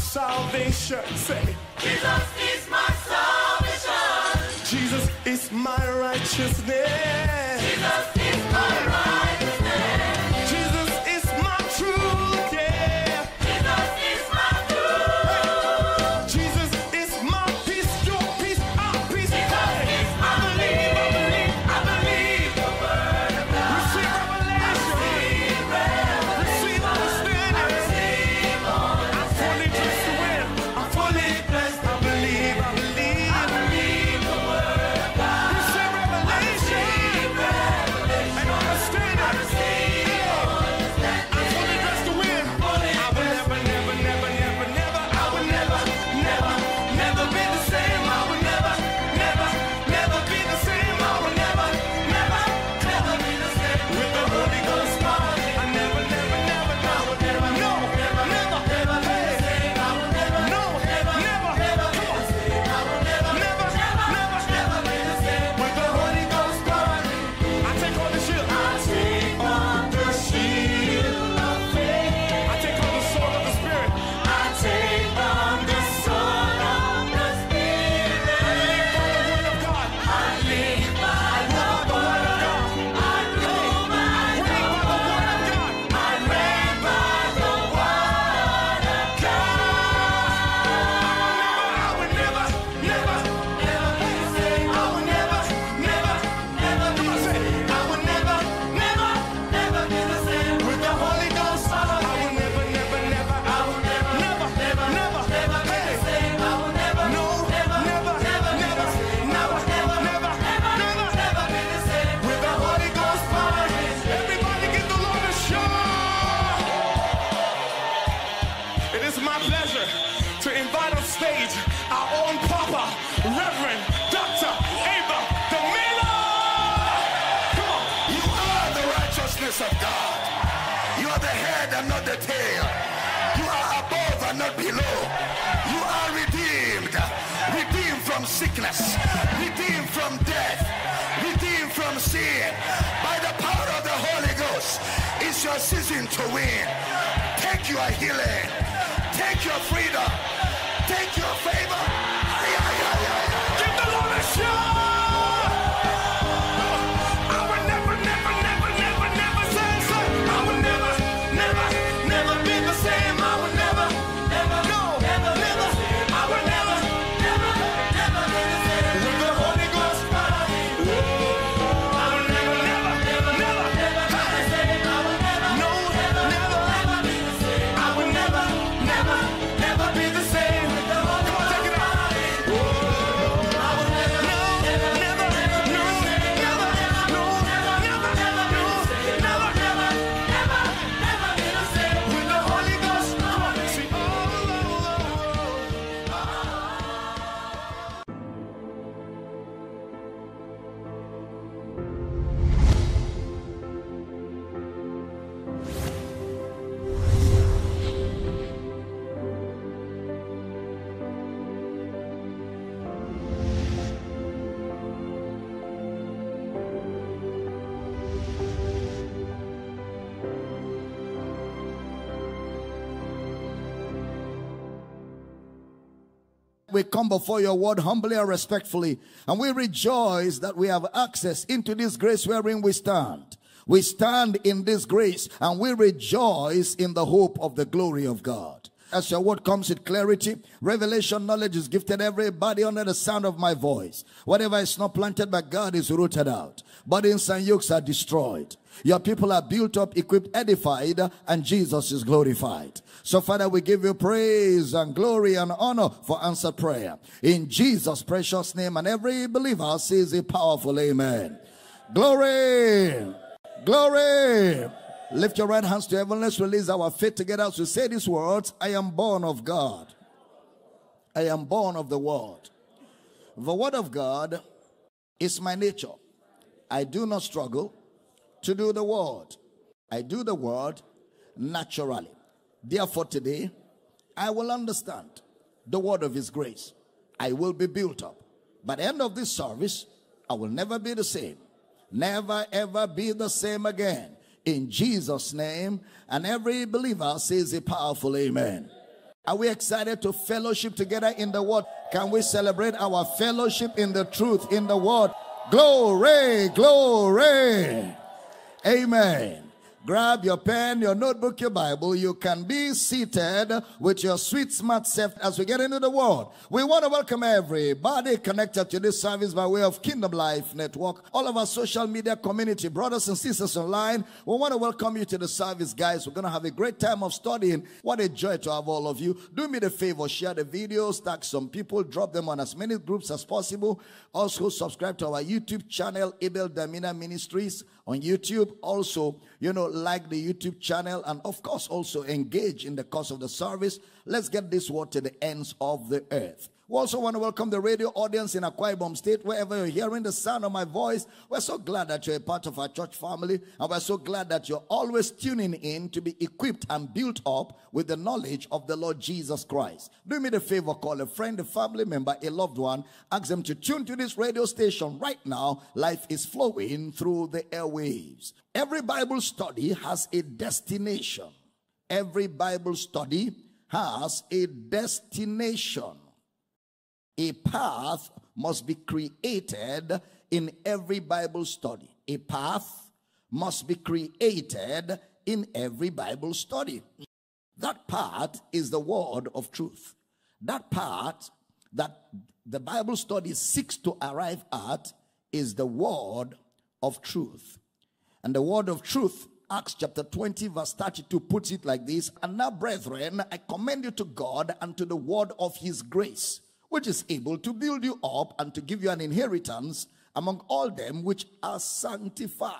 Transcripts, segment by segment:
salvation. Say, Jesus is my salvation. Jesus is my righteousness. Sickness. Redeemed from death. Redeemed from sin. By the power of the Holy Ghost. It's your season to win. Take your healing. Take your freedom. Take your favor. Come before your word humbly and respectfully, and we rejoice that we have access into this grace wherein we stand. We stand in this grace and we rejoice in the hope of the glory of God. As your word comes with clarity, revelation knowledge is gifted everybody under the sound of my voice. Whatever is not planted by God is rooted out. Burdens and yokes are destroyed. Your people are built up, equipped, edified, and Jesus is glorified. So, Father, we give you praise and glory and honor for answered prayer. In Jesus' precious name, and every believer says a powerful amen. Glory! Glory! Lift your right hands to heaven. Let's release our faith together as we say these words I am born of God. I am born of the Word. The Word of God is my nature. I do not struggle to do the Word, I do the Word naturally. Therefore, today, I will understand the Word of His grace. I will be built up. By the end of this service, I will never be the same. Never ever be the same again. In Jesus' name, and every believer says a powerful amen. Are we excited to fellowship together in the word? Can we celebrate our fellowship in the truth, in the word? Glory, glory. Amen. Grab your pen, your notebook, your Bible. You can be seated with your sweet, smart self as we get into the word. We want to welcome everybody connected to this service by way of Kingdom Life Network, all of our social media community, brothers and sisters online. We want to welcome you to the service, guys. We're going to have a great time of studying. What a joy to have all of you. Do me the favor, share the videos, tag some people, drop them on as many groups as possible. Also, subscribe to our YouTube channel, Abel Damina Ministries on YouTube. Also, you know, like the YouTube channel and of course also engage in the course of the service. Let's get this word to the ends of the earth. We also want to welcome the radio audience in Akwa State, wherever you're hearing the sound of my voice. We're so glad that you're a part of our church family, and we're so glad that you're always tuning in to be equipped and built up with the knowledge of the Lord Jesus Christ. Do me the favor, call a friend, a family member, a loved one, ask them to tune to this radio station right now. Life is flowing through the airwaves. Every Bible study has a destination. Every Bible study has a destination. A path must be created in every Bible study. A path must be created in every Bible study. That path is the word of truth. That path that the Bible study seeks to arrive at is the word of truth. And the word of truth, Acts chapter 20, verse 32, puts it like this And now, brethren, I commend you to God and to the word of his grace which is able to build you up and to give you an inheritance among all them which are sanctified.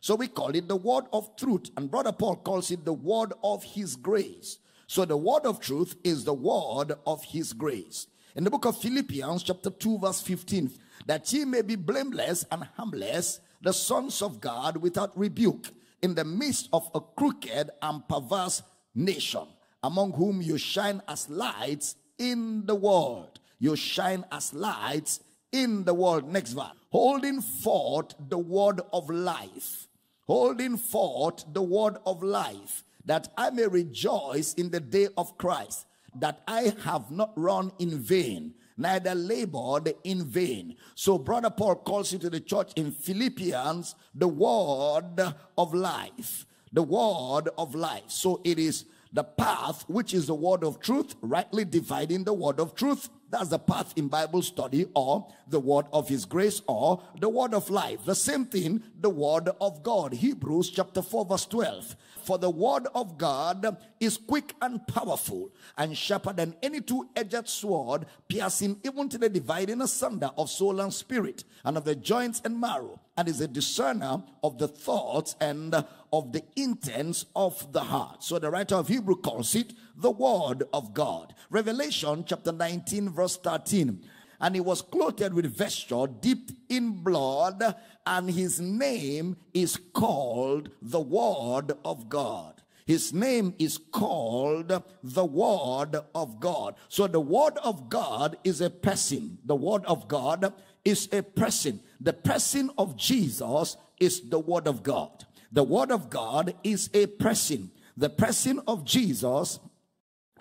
So we call it the word of truth, and Brother Paul calls it the word of his grace. So the word of truth is the word of his grace. In the book of Philippians, chapter 2, verse 15, that ye may be blameless and harmless, the sons of God without rebuke, in the midst of a crooked and perverse nation, among whom you shine as lights in the world. You shine as lights in the world. Next verse. Holding forth the word of life. Holding forth the word of life, that I may rejoice in the day of Christ, that I have not run in vain, neither labored in vain. So, Brother Paul calls you to the church in Philippians the word of life. The word of life. So, it is the path, which is the word of truth, rightly dividing the word of truth. That's the path in Bible study or the word of his grace or the word of life. The same thing, the word of God. Hebrews chapter 4 verse 12. For the word of God is quick and powerful and sharper than any two-edged sword, piercing even to the dividing asunder of soul and spirit and of the joints and marrow and is a discerner of the thoughts and of the intents of the heart. So the writer of Hebrew calls it the word of God. Revelation chapter 19 verse 13. And he was clothed with vesture dipped in blood, and his name is called the Word of God. His name is called the Word of God. So the Word of God is a person. The Word of God is a person. The person of Jesus is the Word of God. The Word of God is a person. The person of Jesus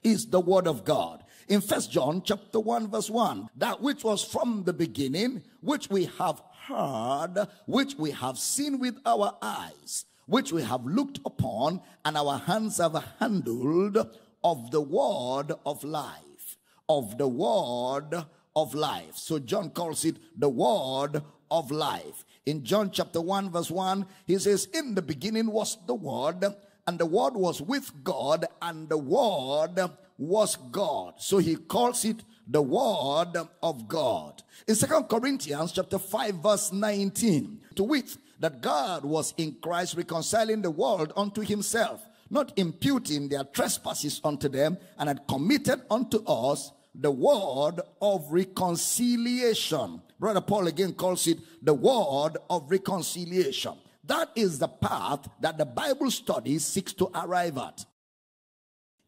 is the Word of God. In First John chapter 1 verse 1, that which was from the beginning, which we have heard, which we have seen with our eyes, which we have looked upon, and our hands have handled of the word of life. Of the word of life. So John calls it the word of life. In John chapter 1 verse 1, he says, In the beginning was the word, and the word was with God, and the word was God. So he calls it the word of God. In Second Corinthians chapter 5 verse 19, to wit, that God was in Christ reconciling the world unto himself, not imputing their trespasses unto them, and had committed unto us the word of reconciliation. Brother Paul again calls it the word of reconciliation. That is the path that the Bible study seeks to arrive at.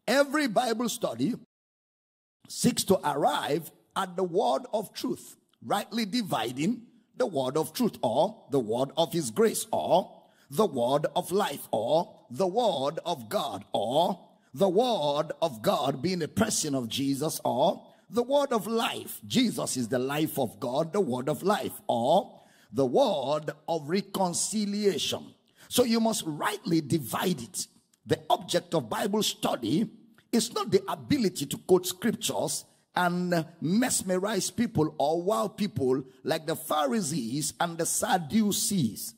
Every Bible study seeks to arrive at the word of truth, rightly dividing the word of truth or the word of his grace or the word of life or the word of God or the word of God being a person of Jesus or the word of life. Jesus is the life of God, the word of life or the word of reconciliation. So you must rightly divide it. The object of Bible study is not the ability to quote scriptures and mesmerize people or wow people like the Pharisees and the Sadducees.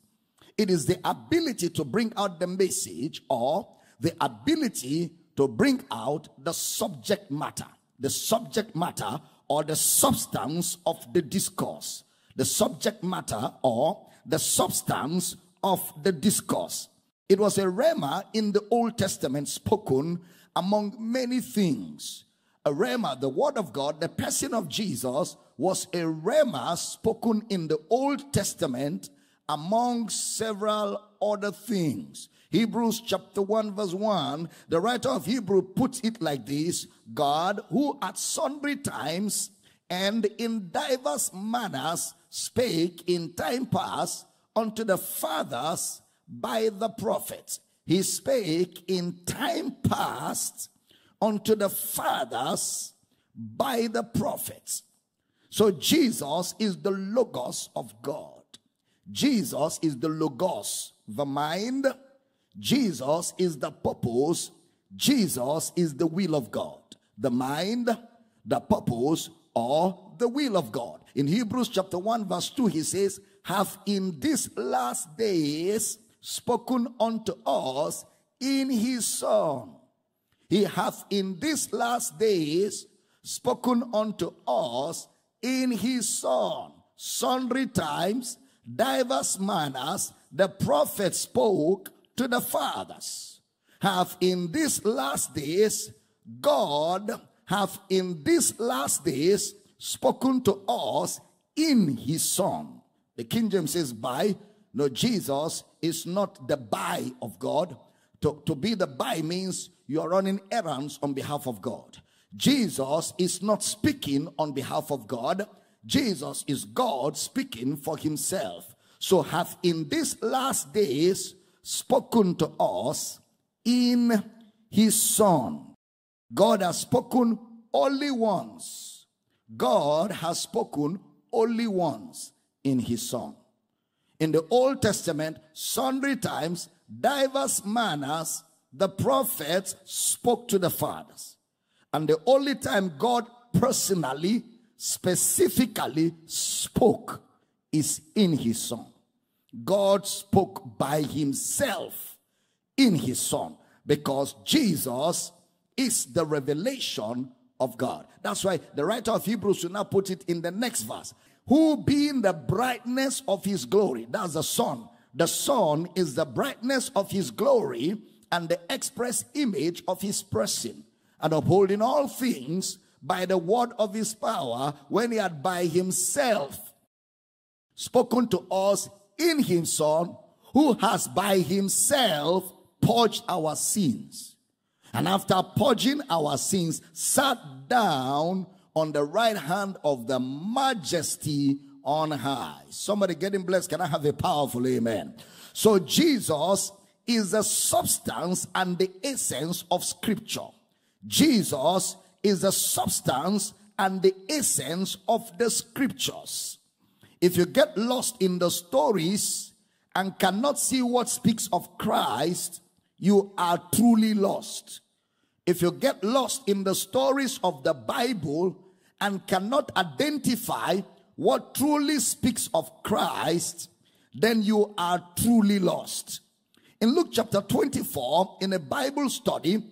It is the ability to bring out the message or the ability to bring out the subject matter, the subject matter or the substance of the discourse, the subject matter or the substance of the discourse. It was a rhema in the Old Testament spoken among many things. A rhema, the word of God, the person of Jesus was a rhema spoken in the Old Testament among several other things. Hebrews chapter 1 verse 1, the writer of Hebrew puts it like this, God who at sundry times and in diverse manners spake in time past unto the fathers by the prophets. He spake in time past unto the fathers by the prophets. So Jesus is the Logos of God. Jesus is the Logos, the mind. Jesus is the purpose. Jesus is the will of God. The mind, the purpose, or the will of God. In Hebrews chapter 1, verse 2, he says, Have in these last days spoken unto us in his Son. He hath in these last days spoken unto us in his Son. Sundry times, diverse manners, the prophet spoke to the fathers. Have in these last days, God have in these last days spoken to us in his Son. The King James says by. No, Jesus is not the by of God. To, to be the by means you are running errands on behalf of God. Jesus is not speaking on behalf of God. Jesus is God speaking for himself. So hath in these last days spoken to us in his son. God has spoken only once. God has spoken only once in his son. In the Old Testament, sundry times, diverse manners, the prophets spoke to the fathers. And the only time God personally, specifically spoke is in his son. God spoke by himself in his son because Jesus is the revelation of God. That's why the writer of Hebrews will now put it in the next verse. Who being the brightness of his glory, that's the son. The son is the brightness of his glory and the express image of his person, and upholding all things by the word of his power, when he had by himself spoken to us in his son, who has by himself purged our sins. And after purging our sins, sat down on the right hand of the majesty on high. Somebody getting blessed. Can I have a powerful amen? So Jesus is the substance and the essence of scripture. Jesus is the substance and the essence of the scriptures. If you get lost in the stories and cannot see what speaks of Christ, you are truly lost. If you get lost in the stories of the Bible and cannot identify what truly speaks of Christ, then you are truly lost. In Luke chapter 24, in a Bible study,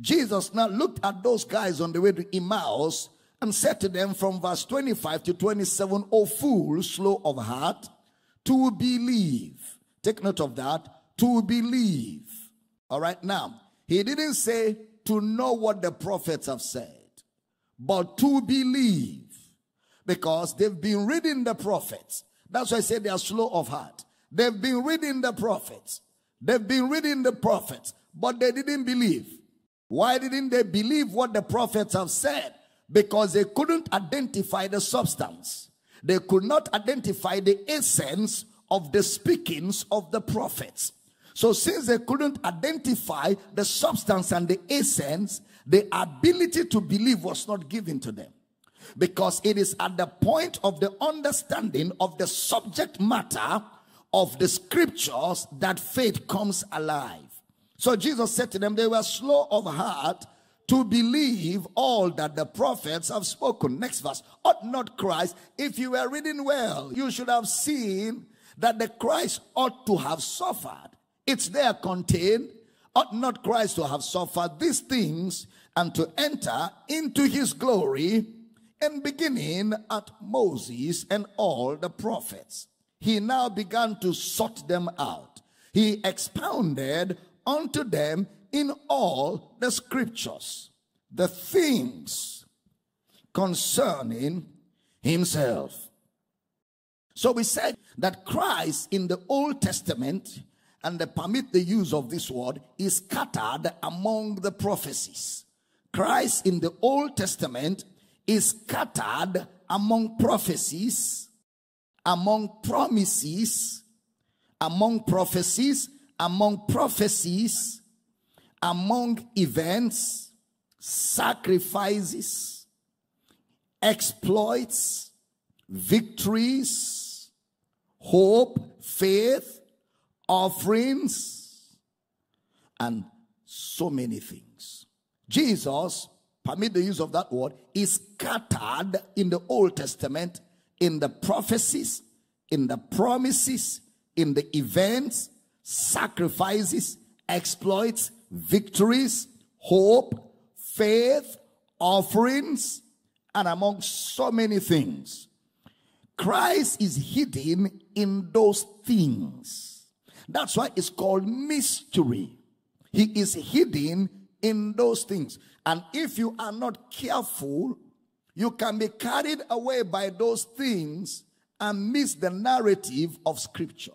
Jesus now looked at those guys on the way to Emmaus and said to them from verse 25 to 27, O fools, slow of heart, to believe. Take note of that. To believe. All right, now, he didn't say to know what the prophets have said, but to believe. Because they've been reading the prophets. That's why I said they are slow of heart. They've been reading the prophets. They've been reading the prophets, but they didn't believe. Why didn't they believe what the prophets have said? Because they couldn't identify the substance. They could not identify the essence of the speakings of the prophets. So since they couldn't identify the substance and the essence, the ability to believe was not given to them. Because it is at the point of the understanding of the subject matter of the scriptures that faith comes alive. So Jesus said to them, they were slow of heart to believe all that the prophets have spoken. Next verse. Ought not Christ, if you were reading well, you should have seen that the Christ ought to have suffered. It's there contained. Ought not Christ to have suffered these things and to enter into his glory and beginning at Moses and all the prophets. He now began to sort them out. He expounded unto them in all the scriptures the things concerning himself. So we said that Christ in the Old Testament, and they permit the use of this word, is scattered among the prophecies. Christ in the Old Testament is scattered among prophecies, among promises, among prophecies, among prophecies, among events, sacrifices, exploits, victories, hope, faith, offerings, and so many things. Jesus, permit the use of that word, is scattered in the Old Testament, in the prophecies, in the promises, in the events, sacrifices, exploits, victories, hope, faith, offerings, and among so many things. Christ is hidden in those things. That's why it's called mystery. He is hidden in those things. And if you are not careful, you can be carried away by those things and miss the narrative of scripture.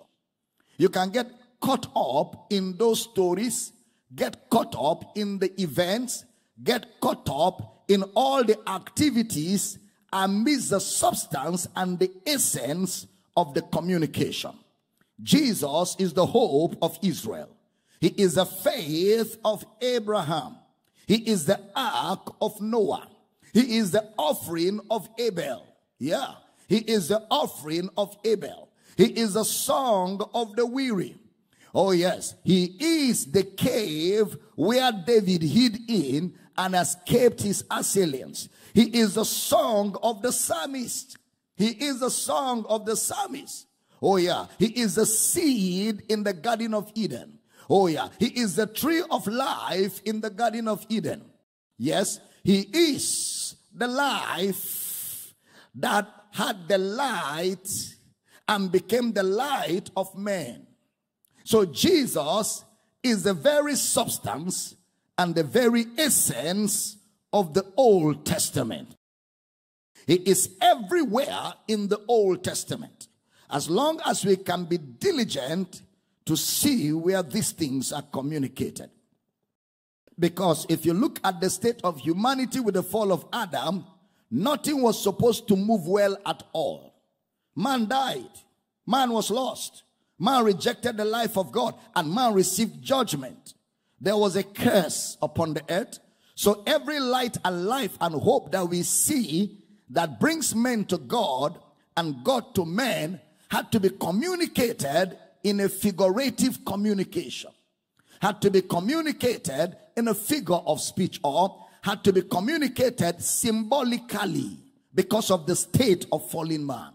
You can get caught up in those stories, get caught up in the events, get caught up in all the activities and miss the substance and the essence of the communication. Jesus is the hope of Israel. He is the faith of Abraham. He is the ark of Noah. He is the offering of Abel. Yeah. He is the offering of Abel. He is the song of the weary. Oh, yes. He is the cave where David hid in and escaped his assailants. He is the song of the psalmist. He is the song of the psalmist. Oh, yeah. He is the seed in the Garden of Eden. Oh, yeah. He is the tree of life in the Garden of Eden. Yes. He is the life that had the light and became the light of man. So Jesus is the very substance and the very essence of the Old Testament. He is everywhere in the Old Testament. As long as we can be diligent to see where these things are communicated. Because if you look at the state of humanity with the fall of Adam, nothing was supposed to move well at all. Man died. Man was lost. Man rejected the life of God and man received judgment. There was a curse upon the earth. So every light and life and hope that we see that brings men to God and God to men had to be communicated in a figurative communication. Had to be communicated in a figure of speech or had to be communicated symbolically because of the state of fallen man.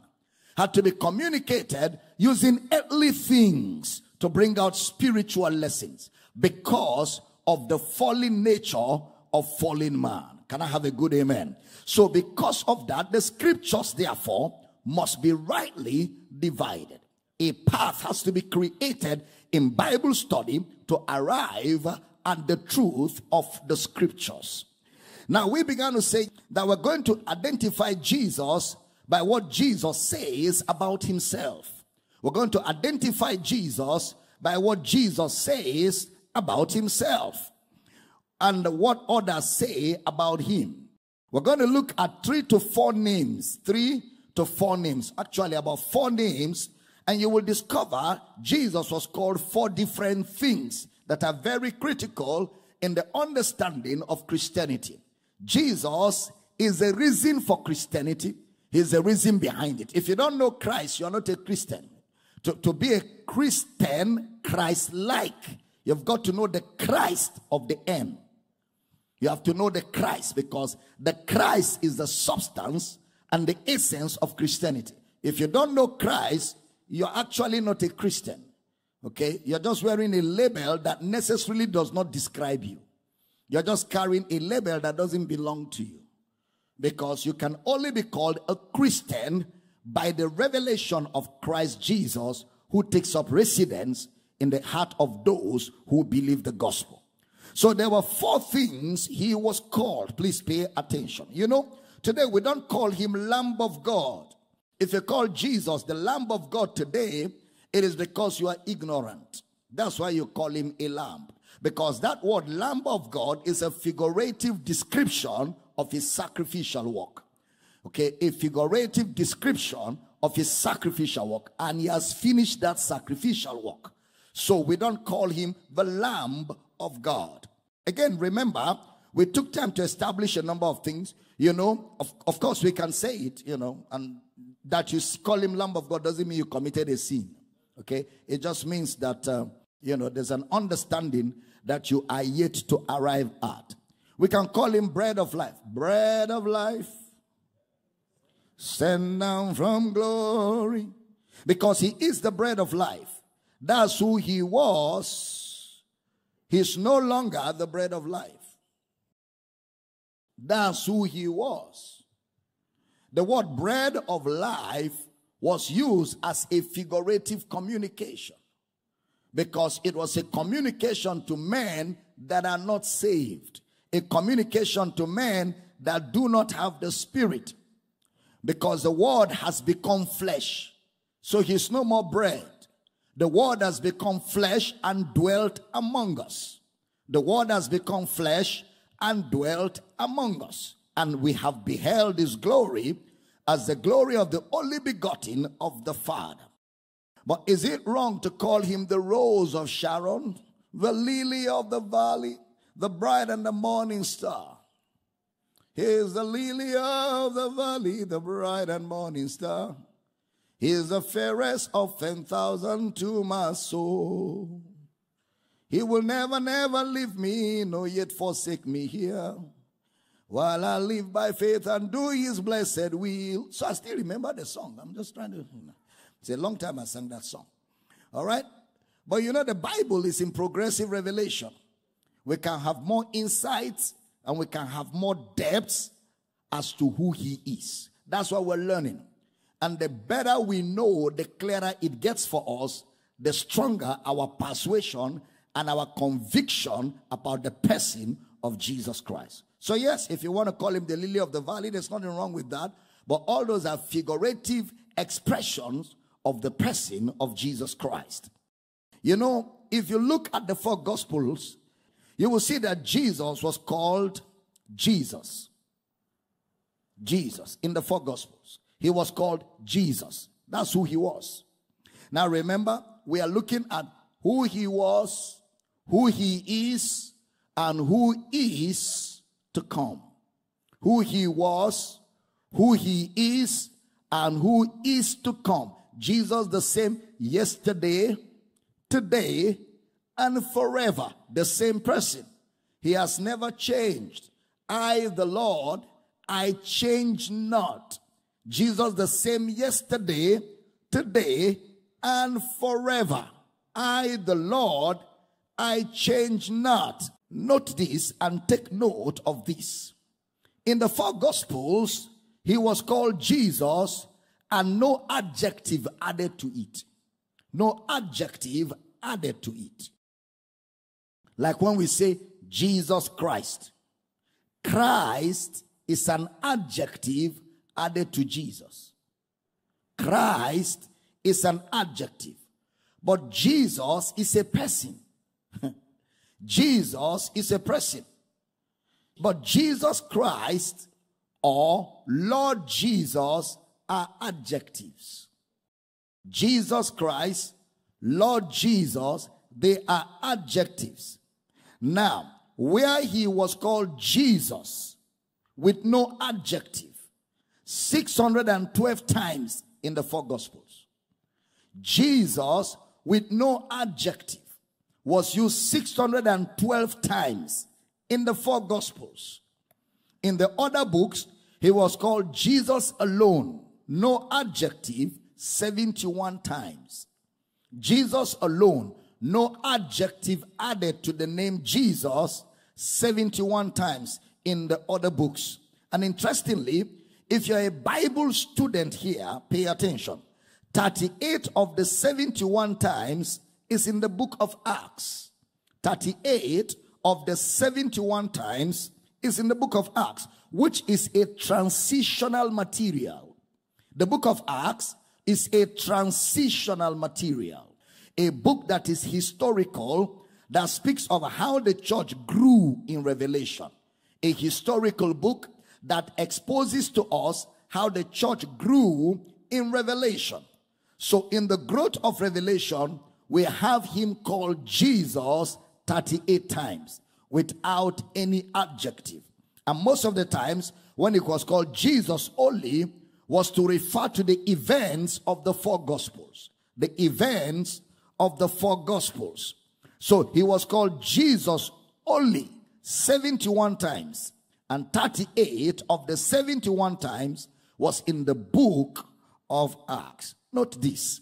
Had to be communicated using earthly things to bring out spiritual lessons because of the fallen nature of fallen man. Can I have a good amen? So because of that, the scriptures therefore must be rightly divided. A path has to be created in Bible study to arrive at the truth of the scriptures. Now we began to say that we're going to identify Jesus by what Jesus says about himself. We're going to identify Jesus by what Jesus says about himself and what others say about him. We're going to look at three to four names, three to four names, actually about four names And you will discover Jesus was called four different things that are very critical in the understanding of Christianity. Jesus is the reason for Christianity. He's the reason behind it. If you don't know Christ, you're not a Christian. To, to be a Christian, Christ-like, you've got to know the Christ of the end. You have to know the Christ because the Christ is the substance and the essence of Christianity. If you don't know Christ, you're actually not a Christian. Okay? You're just wearing a label that necessarily does not describe you. You're just carrying a label that doesn't belong to you. Because you can only be called a Christian by the revelation of Christ Jesus who takes up residence in the heart of those who believe the gospel. So there were four things he was called. Please pay attention. You know, today we don't call him Lamb of God. If you call Jesus the Lamb of God today, it is because you are ignorant. That's why you call him a lamb. Because that word Lamb of God is a figurative description of his sacrificial work. Okay, a figurative description of his sacrificial work. And he has finished that sacrificial work. So we don't call him the Lamb of God. Again, remember, we took time to establish a number of things. You know, of, of course, we can say it, you know, and that you call him Lamb of God doesn't mean you committed a sin. Okay, it just means that, uh, you know, there's an understanding that you are yet to arrive at. We can call him bread of life. Bread of life. Sent down from glory. Because he is the bread of life. That's who he was. He's no longer the bread of life. That's who he was. The word bread of life was used as a figurative communication because it was a communication to men that are not saved, a communication to men that do not have the spirit because the word has become flesh. So he's no more bread. The word has become flesh and dwelt among us. The word has become flesh and dwelt among us. And we have beheld his glory as the glory of the only begotten of the Father. But is it wrong to call him the rose of Sharon, the lily of the valley, the bright and the morning star? He is the lily of the valley, the bright and morning star. He is the fairest of ten thousand to my soul. He will never, never leave me, nor yet forsake me here. While I live by faith and do his blessed will. So I still remember the song. I'm just trying to. It's a long time I sang that song. All right? But you know, the Bible is in progressive revelation. We can have more insights and we can have more depths as to who he is. That's what we're learning. And the better we know, the clearer it gets for us, the stronger our persuasion and our conviction about the person of Jesus Christ. So, yes, if you want to call him the lily of the valley, there's nothing wrong with that. But all those are figurative expressions of the person of Jesus Christ. You know, if you look at the four gospels, you will see that Jesus was called Jesus. Jesus in the four gospels. He was called Jesus. That's who he was. Now remember, we are looking at who he was, who he is, and who is to come. Who he was, who he is, and who is to come. Jesus the same yesterday, today, and forever. The same person. He has never changed. I, the Lord, I change not. Jesus the same yesterday, today, and forever. I, the Lord, I change not. Note this and take note of this. In the four gospels, he was called Jesus and no adjective added to it. No adjective added to it. Like when we say Jesus Christ. Christ is an adjective added to Jesus. Christ is an adjective. But Jesus is a person. Jesus is a person. But Jesus Christ or Lord Jesus are adjectives. Jesus Christ, Lord Jesus, they are adjectives. Now, where he was called Jesus with no adjective, 612 times in the four gospels. Jesus with no adjective was used 612 times in the four gospels. In the other books, he was called Jesus alone, no adjective, 71 times. Jesus alone, no adjective added to the name Jesus 71 times in the other books. And interestingly, if you're a Bible student here, pay attention. 38 of the 71 times is in the book of Acts. 38 of the 71 times is in the book of Acts, which is a transitional material. The book of Acts is a transitional material, a book that is historical, that speaks of how the church grew in revelation, a historical book that exposes to us how the church grew in revelation. So, in the growth of revelation, we have him called Jesus 38 times without any adjective. And most of the times, when it was called Jesus only, was to refer to the events of the four gospels. The events of the four gospels. So he was called Jesus only 71 times. And 38 of the 71 times was in the book of Acts. Note this.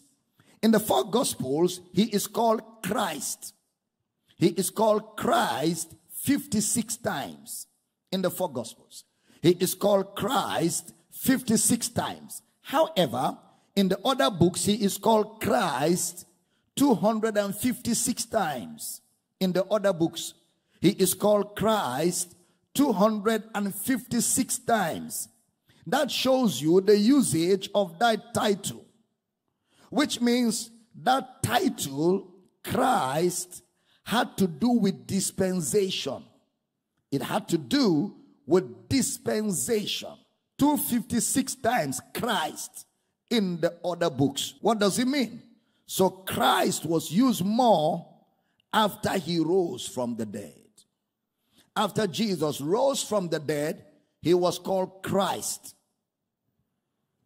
In the four gospels, he is called Christ. He is called Christ 56 times in the four gospels. He is called Christ 56 times. However, in the other books, he is called Christ 256 times. In the other books, he is called Christ 256 times. That shows you the usage of that title, which means that title, Christ, had to do with dispensation. It had to do with dispensation. 256 times Christ in the other books. What does it mean? So Christ was used more after he rose from the dead. After Jesus rose from the dead, he was called Christ.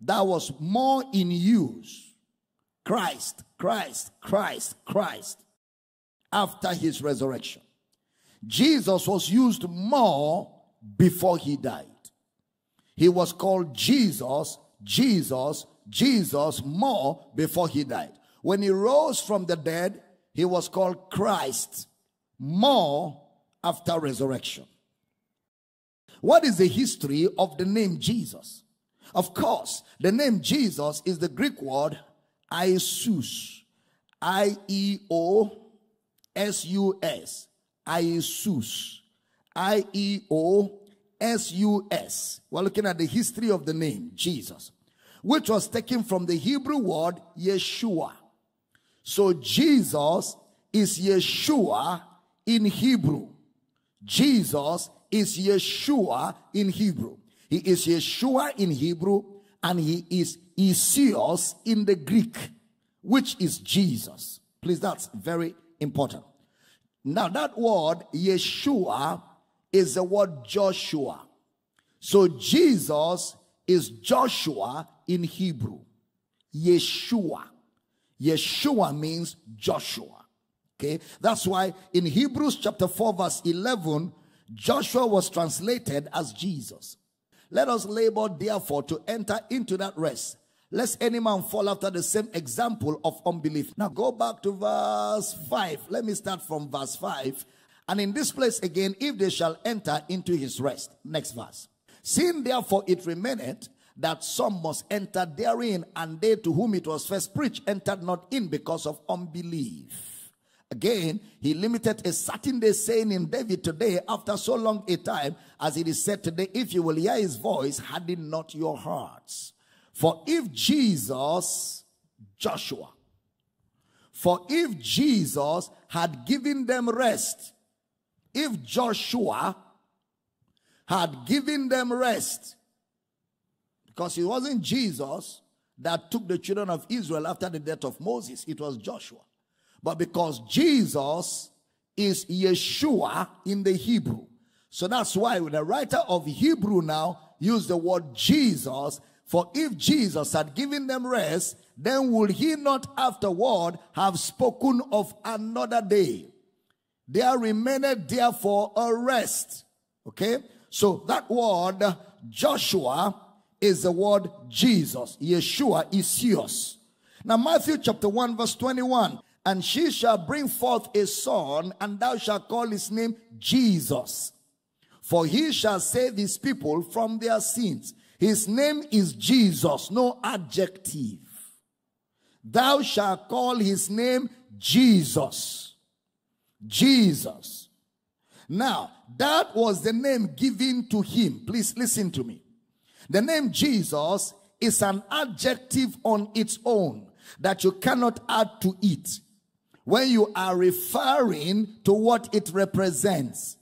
That was more in use. Christ, Christ, Christ, Christ. After his resurrection. Jesus was used more before he died. He was called Jesus, Jesus, Jesus more before he died. When he rose from the dead, he was called Christ more after resurrection. What is the history of the name Jesus? Of course, the name Jesus is the Greek word Iesus. I E O S U S. Iesus. I E O S U S. We're looking at the history of the name Jesus, which was taken from the Hebrew word Yeshua. So Jesus is Yeshua in Hebrew. Jesus is Yeshua in Hebrew. He is Yeshua in Hebrew and he is Isios in the Greek, which is Jesus. Please, that's very important. Now, that word Yeshua is the word Joshua. So, Jesus is Joshua in Hebrew. Yeshua. Yeshua means Joshua. Okay, that's why in Hebrews chapter 4, verse 11, Joshua was translated as Jesus. Let us labor, therefore, to enter into that rest, lest any man fall after the same example of unbelief. Now go back to verse 5. Let me start from verse 5. And in this place again, if they shall enter into his rest. Next verse. Seeing therefore it remaineth that some must enter therein, and they to whom it was first preached entered not in because of unbelief. Again, he limited a certain day saying in David today, after so long a time, as it is said today, if you will hear his voice, harden not your hearts. For if Jesus, Joshua, for if Jesus had given them rest, if Joshua had given them rest, because it wasn't Jesus that took the children of Israel after the death of Moses. It was Joshua. But because Jesus is Yeshua in the Hebrew. So that's why the writer of Hebrew now used the word Jesus. For if Jesus had given them rest, then would he not afterward have spoken of another day? There remained therefore a rest. Okay? So that word Joshua is the word Jesus. Yeshua is yours. Now Matthew chapter 1 verse 21. And she shall bring forth a son, and thou shalt call his name Jesus. For he shall save his people from their sins. His name is Jesus, no adjective. Thou shalt call his name Jesus. Jesus. Now, that was the name given to him. Please listen to me. The name Jesus is an adjective on its own that you cannot add to it when you are referring to what it represents.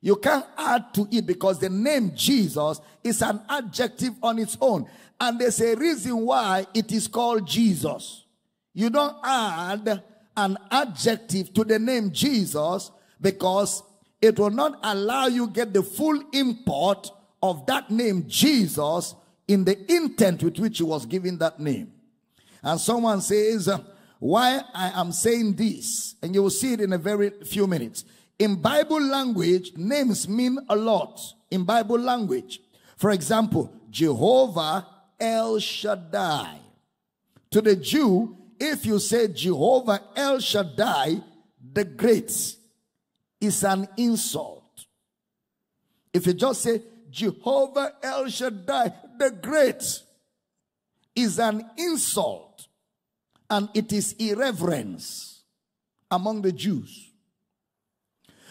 You can't add to it because the name Jesus is an adjective on its own. And there's a reason why it is called Jesus. You don't add an adjective to the name Jesus because it will not allow you get the full import of that name Jesus in the intent with which he was given that name. And someone says, why I am saying this, and you will see it in a very few minutes. In Bible language, names mean a lot. In Bible language, for example, Jehovah El Shaddai. To the Jew, if you say Jehovah El Shaddai, the great, is an insult. If you just say Jehovah El Shaddai, the great, is an insult and it is irreverence among the Jews.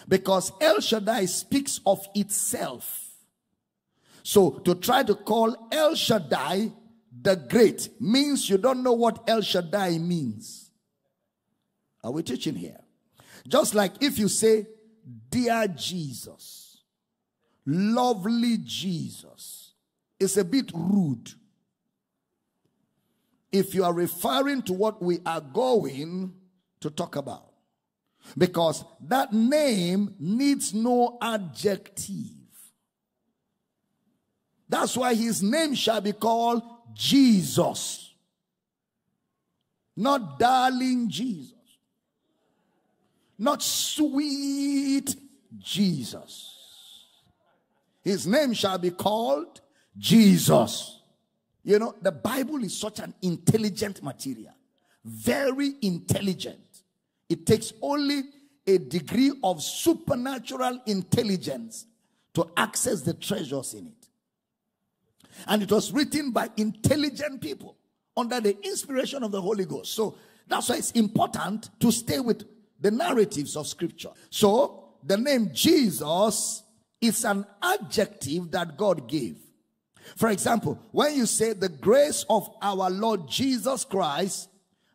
Because El Shaddai speaks of itself. So to try to call El Shaddai the great means you don't know what El Shaddai means. Are we teaching here? Just like if you say, Dear Jesus, lovely Jesus, it's a bit rude. If you are referring to what we are going to talk about, because that name needs no adjective. That's why his name shall be called Jesus. Not darling Jesus. Not sweet Jesus. His name shall be called Jesus. You know, the Bible is such an intelligent material. Very intelligent. It takes only a degree of supernatural intelligence to access the treasures in it. And it was written by intelligent people under the inspiration of the Holy Ghost. So that's why it's important to stay with the narratives of Scripture. So the name Jesus is an adjective that God gave. For example, when you say the grace of our Lord Jesus Christ,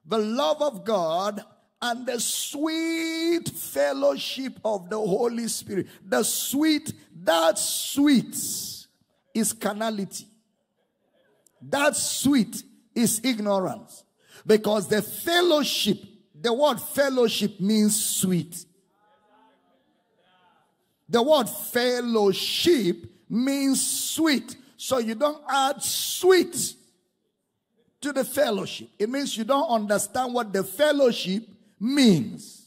the love of God, and the sweet fellowship of the Holy Spirit, the sweet, that sweet is carnality. That sweet is ignorance. Because the fellowship, the word fellowship means sweet. The word fellowship means sweet. So you don't add sweet to the fellowship. It means you don't understand what the fellowship means.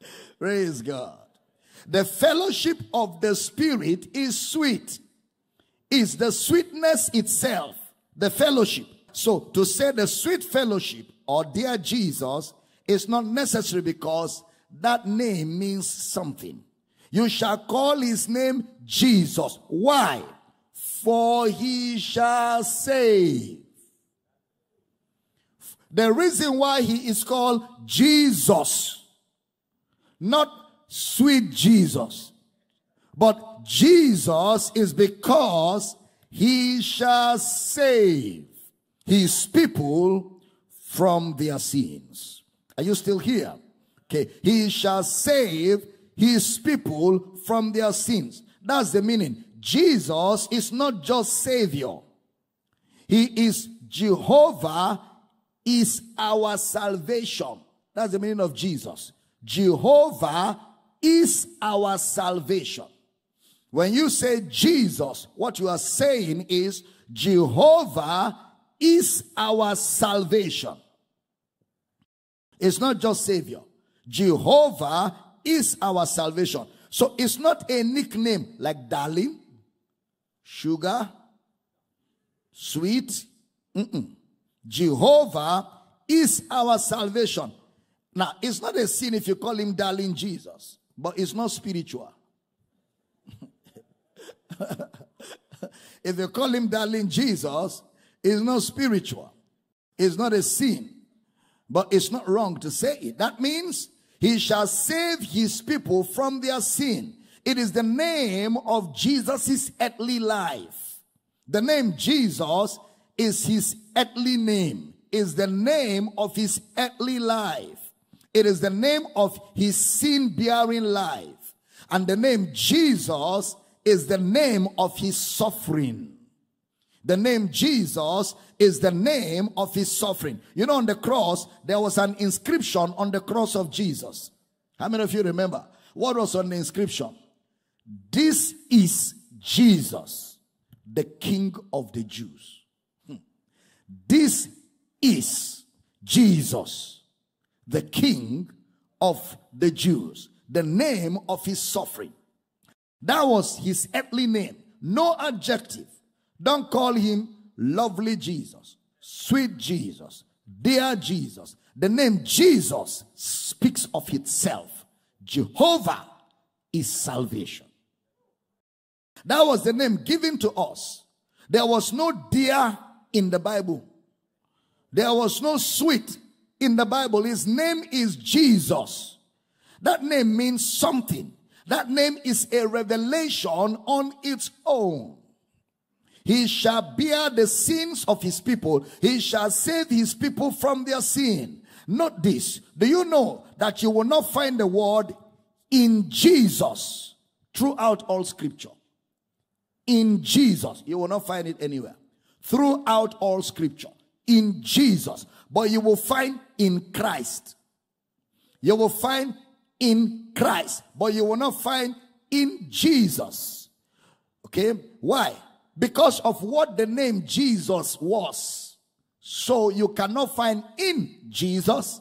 Praise God. The fellowship of the Spirit is sweet. Is the sweetness itself, the fellowship. So to say the sweet fellowship or dear Jesus is not necessary because that name means something. You shall call his name Jesus. Why? For he shall save. The reason why he is called Jesus, not sweet Jesus, but Jesus is because he shall save his people from their sins. Are you still here? Okay. He shall save his people from their sins. That's the meaning. Jesus is not just Savior, He is Jehovah, is our salvation. That's the meaning of Jesus. Jehovah is our salvation. When you say Jesus, what you are saying is Jehovah is our salvation. It's not just Savior. Jehovah is our salvation. So it's not a nickname like darling, sugar, sweet. Mm-mm. Jehovah is our salvation. Now, it's not a sin if you call him darling Jesus, but it's not spiritual. if you call him darling Jesus, it's not spiritual. It's not a sin, but it's not wrong to say it. That means he shall save his people from their sin. It is the name of Jesus' earthly life. The name Jesus is his earthly name, is the name of his earthly life. It is the name of his sin bearing life. And the name Jesus is the name of his suffering. The name Jesus is the name of his suffering. You know, on the cross, there was an inscription on the cross of Jesus. How many of you remember? What was on the inscription? This is Jesus, the King of the Jews. Hmm. This is Jesus, the King of the Jews, the name of his suffering. That was his earthly name. No adjective. Don't call him lovely Jesus, sweet Jesus, dear Jesus. The name Jesus speaks of itself. Jehovah is salvation. That was the name given to us. There was no dear in the Bible. There was no sweet in the Bible. His name is Jesus. That name means something. That name is a revelation on its own. He shall bear the sins of his people. He shall save his people from their sin. Not this. Do you know that you will not find the word in Jesus throughout all scripture? In Jesus. You will not find it anywhere. Throughout all scripture. In Jesus. But you will find in Christ. You will find in Christ. But you will not find in Jesus. Okay? Why? Because of what the name Jesus was. So you cannot find in Jesus,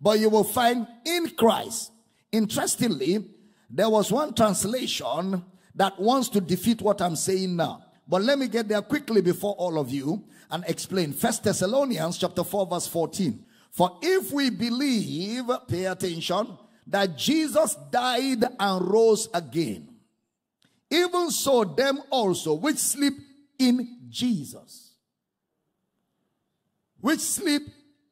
but you will find in Christ. Interestingly, there was one translation that wants to defeat what I'm saying now. But let me get there quickly before all of you and explain. First Thessalonians chapter 4 verse 14. For if we believe, pay attention, that Jesus died and rose again, even so them also which sleep in Jesus. Which sleep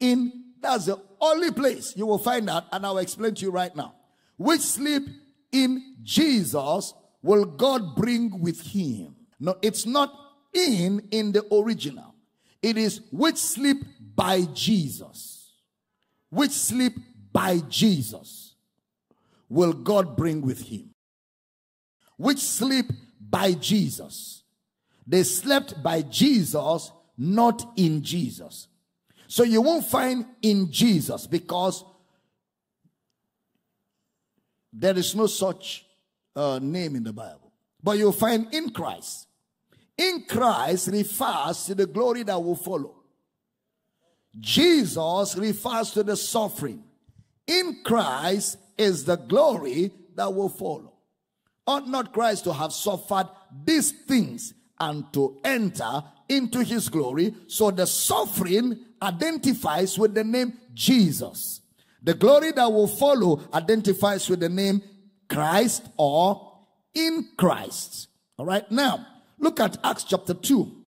in, that's the only place you will find that, and I'll explain to you right now. Which sleep in Jesus will God bring with him. No, it's not in in the original. It is which sleep by Jesus. Which sleep by Jesus will God bring with him. Which sleep by Jesus. They slept by Jesus, not in Jesus. So you won't find in Jesus because there is no such uh, name in the Bible. But you'll find in Christ. In Christ refers to the glory that will follow. Jesus refers to the suffering. In Christ is the glory that will follow. Ought not Christ to have suffered these things and to enter into his glory? So the suffering identifies with the name Jesus. The glory that will follow identifies with the name Christ or in Christ. All right, now look at Acts chapter 2.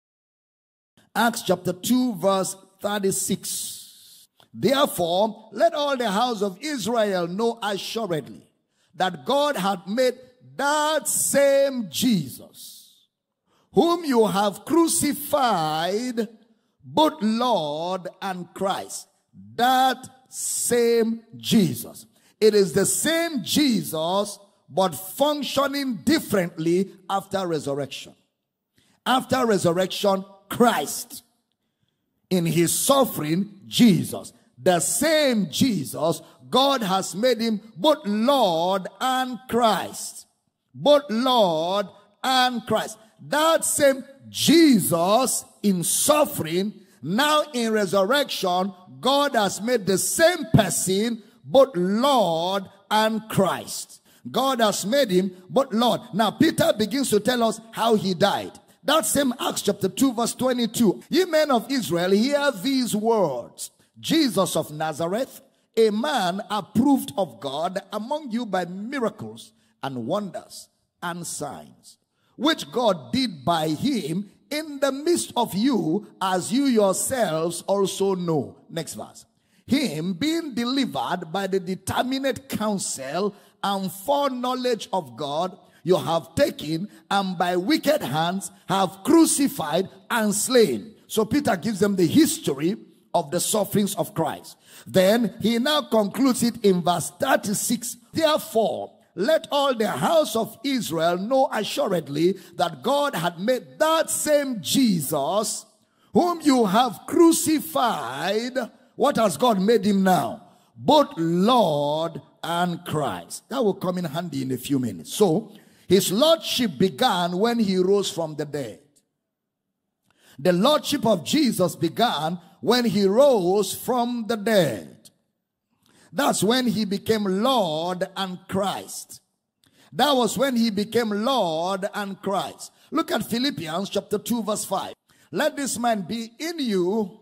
Acts chapter 2, verse 36. Therefore, let all the house of Israel know assuredly that God had made that same Jesus, whom you have crucified, both Lord and Christ. That same Jesus. It is the same Jesus, but functioning differently after resurrection. After resurrection, Christ. In his suffering, Jesus. The same Jesus, God has made him both Lord and Christ. Both Lord and Christ. That same Jesus in suffering, now in resurrection, God has made the same person both Lord and Christ. God has made him but Lord. Now Peter begins to tell us how he died. That same Acts chapter 2 verse 22. Ye men of Israel, hear these words. Jesus of Nazareth, a man approved of God among you by miracles and wonders and signs, which God did by him in the midst of you, as you yourselves also know. Next verse. Him being delivered by the determinate counsel and foreknowledge of God, you have taken and by wicked hands have crucified and slain. So Peter gives them the history of the sufferings of Christ. Then he now concludes it in verse 36. Therefore, let all the house of Israel know assuredly that God had made that same Jesus whom you have crucified. What has God made him now? Both Lord and Christ. That will come in handy in a few minutes. So, his lordship began when he rose from the dead. The lordship of Jesus began when he rose from the dead. That's when he became Lord and Christ. That was when he became Lord and Christ. Look at Philippians chapter 2 verse 5. Let this man be in you,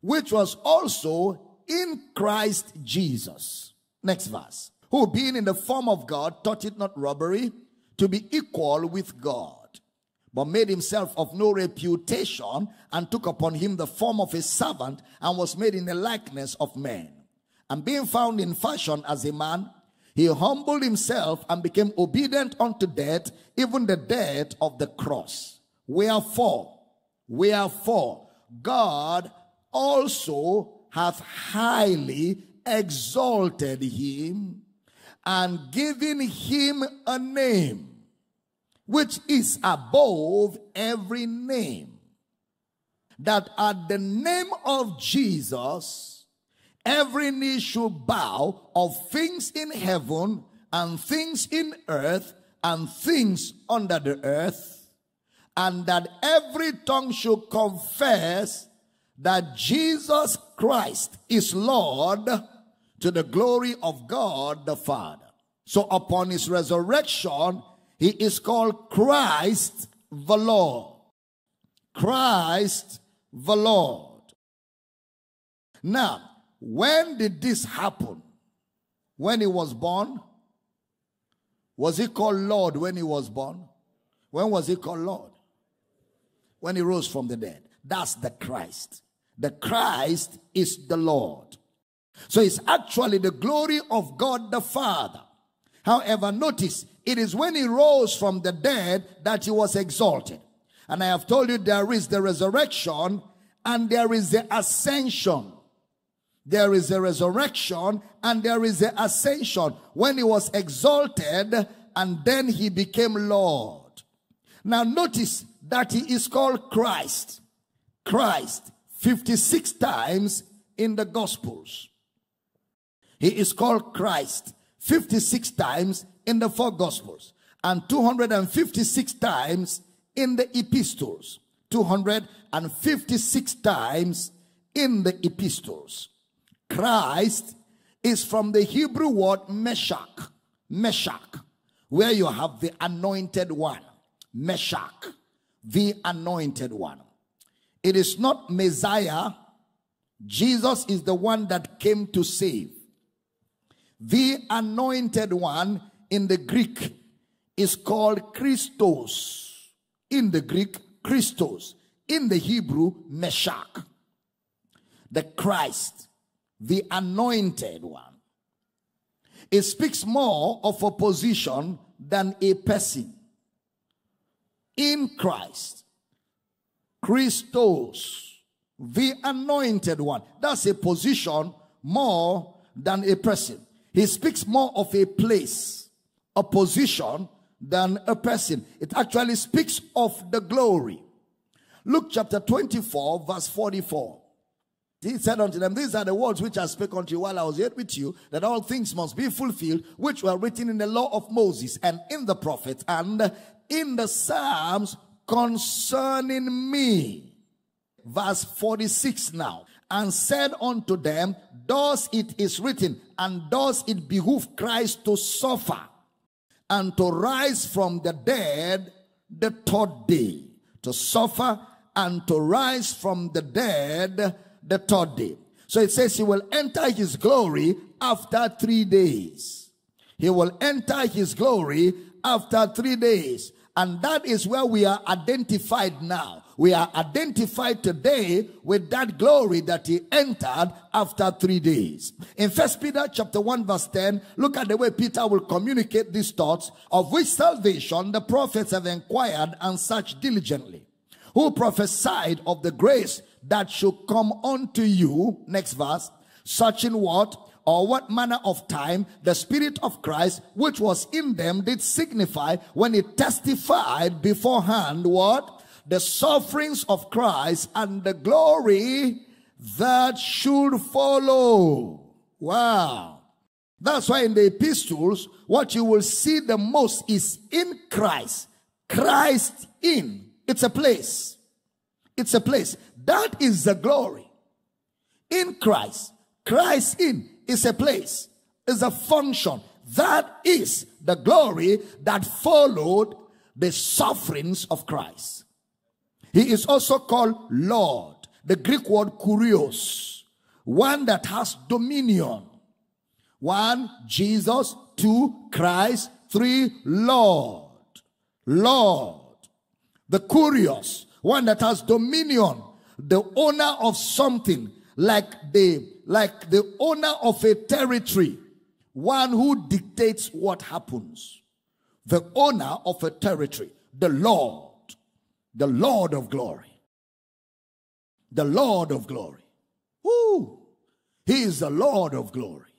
which was also in Christ Jesus. Next verse. Who being in the form of God thought it not robbery to be equal with God but made himself of no reputation and took upon him the form of a servant and was made in the likeness of men. And being found in fashion as a man, he humbled himself and became obedient unto death, even the death of the cross. Wherefore, wherefore, God also hath highly exalted him and given him a name which is above every name. That at the name of Jesus, every knee should bow of things in heaven and things in earth and things under the earth, and that every tongue should confess that Jesus Christ is Lord to the glory of God the Father. So upon his resurrection, he is called Christ the Lord. Christ the Lord. Now, when did this happen? When he was born? Was he called Lord when he was born? When was he called Lord? When he rose from the dead. That's the Christ. The Christ is the Lord. So it's actually the glory of God the Father. However, notice it is when he rose from the dead that he was exalted. And I have told you there is the resurrection and there is the ascension. There is a resurrection and there is an ascension. When he was exalted and then he became Lord. Now notice that he is called Christ. Christ 56 times in the Gospels. He is called Christ 56 times in the four Gospels and 256 times in the epistles. 256 times in the epistles. Christ is from the Hebrew word Meshach. Meshach, where you have the anointed one. Meshach, the anointed one. It is not Messiah. Jesus is the one that came to save. The anointed one in the Greek is called Christos. In the Greek, Christos. In the Hebrew, Meshach. The Christ, the anointed one. It speaks more of a position than a person. In Christ, Christos, the anointed one. That's a position more than a person. He speaks more of a place a position than a person. It actually speaks of the glory. Luke chapter 24, verse 44. He said unto them, These are the words which I spake unto you while I was yet with you, that all things must be fulfilled, which were written in the law of Moses and in the prophets and in the Psalms concerning me. Verse 46 now. And said unto them, Thus it is written, and does it behoove Christ to suffer and to rise from the dead the third day. To suffer and to rise from the dead the third day. So it says he will enter his glory after three days. He will enter his glory after three days. And that is where we are identified now. We are identified today with that glory that he entered after three days. In First Peter chapter 1 verse 10, look at the way Peter will communicate these thoughts of which salvation the prophets have inquired and searched diligently. Who prophesied of the grace that should come unto you. Next verse. Searching what? or what manner of time the Spirit of Christ, which was in them, did signify when it testified beforehand what? The sufferings of Christ and the glory that should follow. Wow. That's why in the epistles, what you will see the most is in Christ. Christ in. It's a place. It's a place. That is the glory. In Christ. Christ in is a place, is a function. That is the glory that followed the sufferings of Christ. He is also called Lord. The Greek word kurios, one that has dominion. One, Jesus. Two, Christ. Three, Lord. Lord. The kurios, one that has dominion, the owner of something, like the like the owner of a territory, one who dictates what happens. The owner of a territory, the Lord, the Lord of glory. The Lord of glory. Woo! He is the Lord of glory.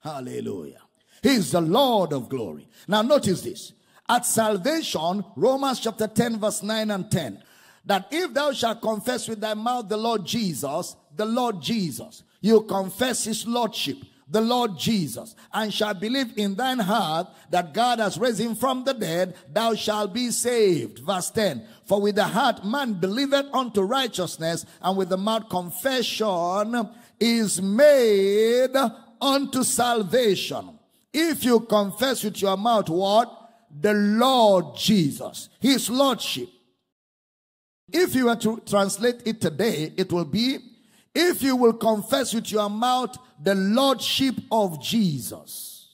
Hallelujah. He is the Lord of glory. Now notice this. At salvation, Romans chapter 10 verse 9 and 10. That if thou shalt confess with thy mouth the Lord Jesus, the Lord Jesus, you confess his lordship, the Lord Jesus, and shall believe in thine heart that God has raised him from the dead, thou shalt be saved. Verse 10. For with the heart man believeth unto righteousness, and with the mouth confession is made unto salvation. If you confess with your mouth what? The Lord Jesus, his lordship. If you were to translate it today, it will be if you will confess with your mouth the Lordship of Jesus,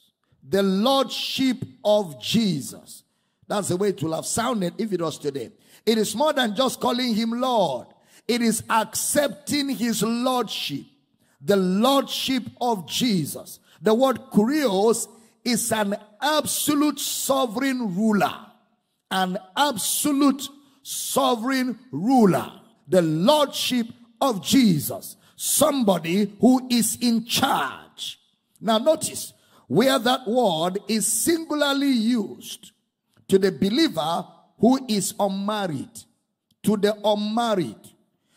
the Lordship of Jesus. That's the way it will have sounded if it was today. It is more than just calling him Lord. It is accepting his Lordship, the Lordship of Jesus. The word kurios is an absolute sovereign ruler, an absolute sovereign ruler, the Lordship of Jesus. Somebody who is in charge. Now notice where that word is singularly used to the believer who is unmarried. To the unmarried.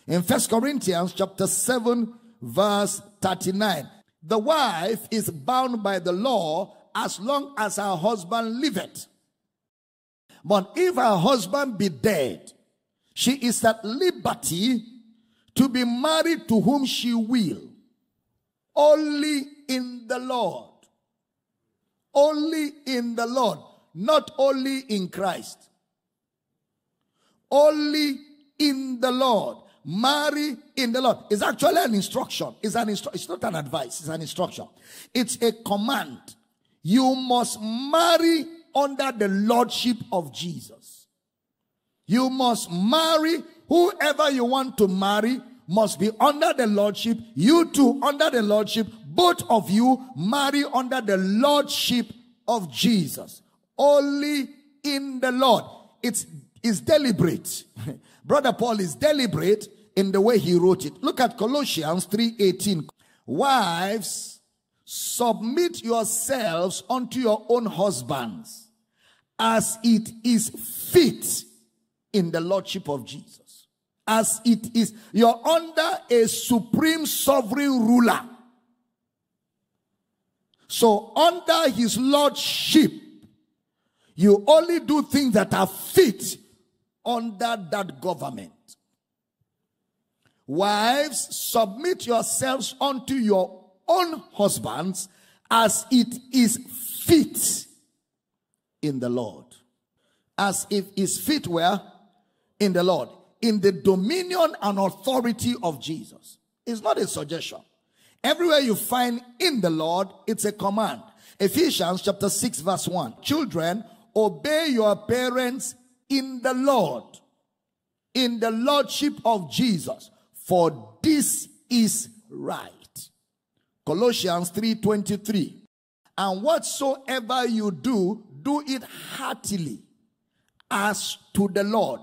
In First Corinthians chapter 7 verse 39. The wife is bound by the law as long as her husband liveth. But if her husband be dead, she is at liberty to be married to whom she will. Only in the Lord. Only in the Lord. Not only in Christ. Only in the Lord. Marry in the Lord. It's actually an instruction. It's an instru- It's not an advice. It's an instruction. It's a command. You must marry under the lordship of Jesus. You must marry whoever you want to marry must be under the lordship. You too under the lordship. Both of you marry under the lordship of Jesus. Only in the Lord. It's, it's deliberate. Brother Paul is deliberate in the way he wrote it. Look at Colossians 3:18. Wives, submit yourselves unto your own husbands as it is fit in the lordship of Jesus. As it is, you're under a supreme sovereign ruler. So, under his lordship, you only do things that are fit under that government. Wives, submit yourselves unto your own husbands as it is fit in the Lord. As if it is fit where? In the Lord. In the dominion and authority of Jesus. It's not a suggestion. Everywhere you find in the Lord, it's a command. Ephesians chapter 6 verse 1. Children, obey your parents in the Lord, in the Lordship of Jesus, for this is right. Colossians 3:23. And whatsoever you do, do it heartily as to the Lord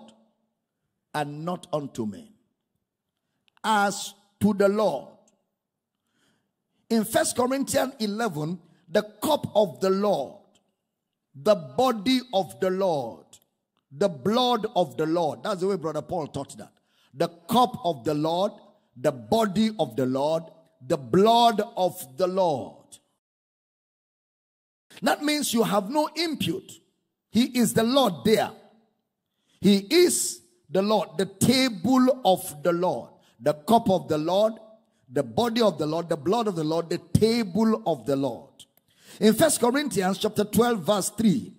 and not unto men. As to the Lord. In First Corinthians 11, the cup of the Lord, the body of the Lord, the blood of the Lord. That's the way Brother Paul taught that. The cup of the Lord, the body of the Lord, the blood of the Lord. That means you have no impute. He is the Lord there. He is the Lord, the table of the Lord, the cup of the Lord, the body of the Lord, the blood of the Lord, the table of the Lord. In First Corinthians chapter 12 verse 3,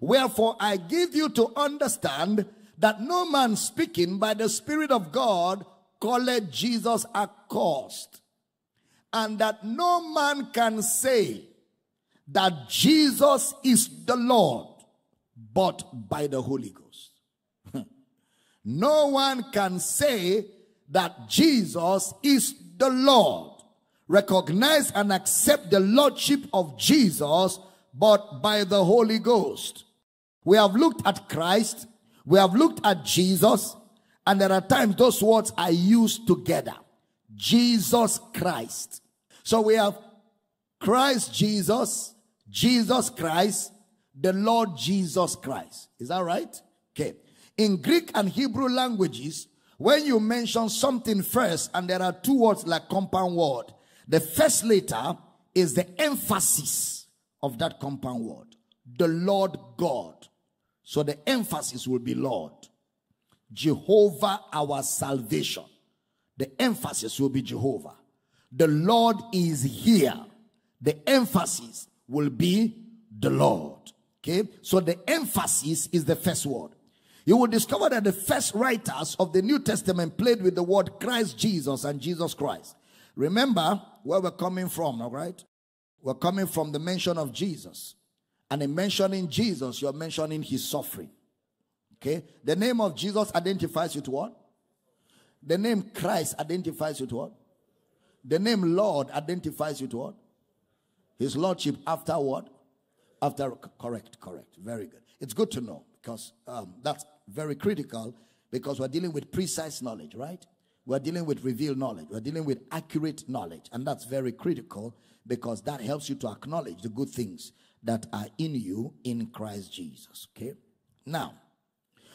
wherefore I give you to understand that no man speaking by the Spirit of God calleth Jesus accursed, and that no man can say that Jesus is the Lord but by the Holy Ghost. no one can say that Jesus is the Lord. Recognize and accept the Lordship of Jesus, but by the Holy Ghost. We have looked at Christ, we have looked at Jesus, and there are times those words are used together. Jesus Christ. So we have Christ Jesus, Jesus Christ, the Lord Jesus Christ. Is that right? Okay. In Greek and Hebrew languages, when you mention something first and there are two words like compound word, the first letter is the emphasis of that compound word. The Lord God. So the emphasis will be Lord. Jehovah our salvation. The emphasis will be Jehovah. The Lord is here. The emphasis will be the Lord. Okay. So the emphasis is the first word. You will discover that the first writers of the New Testament played with the word Christ Jesus and Jesus Christ. Remember where we're coming from, all right? We're coming from the mention of Jesus. And in mentioning Jesus, you're mentioning his suffering. Okay? The name of Jesus identifies you to what? The name Christ identifies you to what? The name Lord identifies with what? His lordship after what? After correct, correct. Very good. It's good to know because um, that's very critical because we're dealing with precise knowledge, right? We're dealing with revealed knowledge. We're dealing with accurate knowledge. And that's very critical because that helps you to acknowledge the good things that are in you in Christ Jesus. Okay? Now,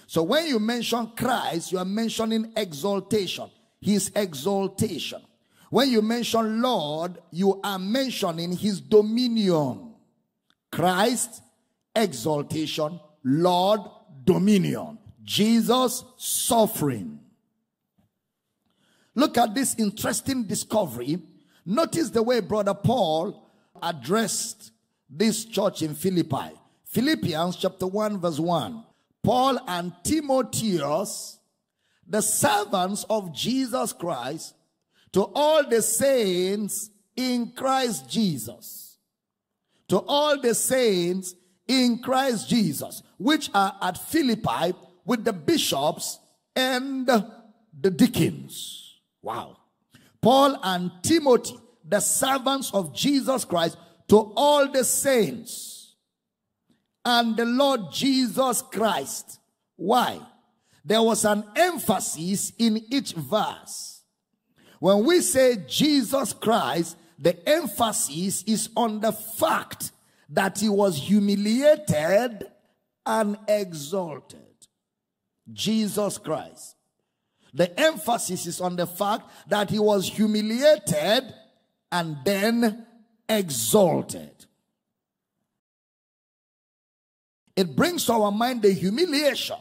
so when you mention Christ, you are mentioning exaltation, his exaltation. When you mention Lord, you are mentioning his dominion. Christ, exaltation, Lord, dominion. Jesus, suffering. Look at this interesting discovery. Notice the way Brother Paul addressed this church in Philippi. Philippians chapter 1, verse 1. Paul and Timotheus, the servants of Jesus Christ, to all the saints in Christ Jesus. To all the saints in Christ Jesus, which are at Philippi with the bishops and the deacons. Wow. Paul and Timothy, the servants of Jesus Christ, to all the saints and the Lord Jesus Christ. Why? There was an emphasis in each verse. When we say Jesus Christ, the emphasis is on the fact that he was humiliated and exalted. Jesus Christ. The emphasis is on the fact that he was humiliated and then exalted. It brings to our mind the humiliation,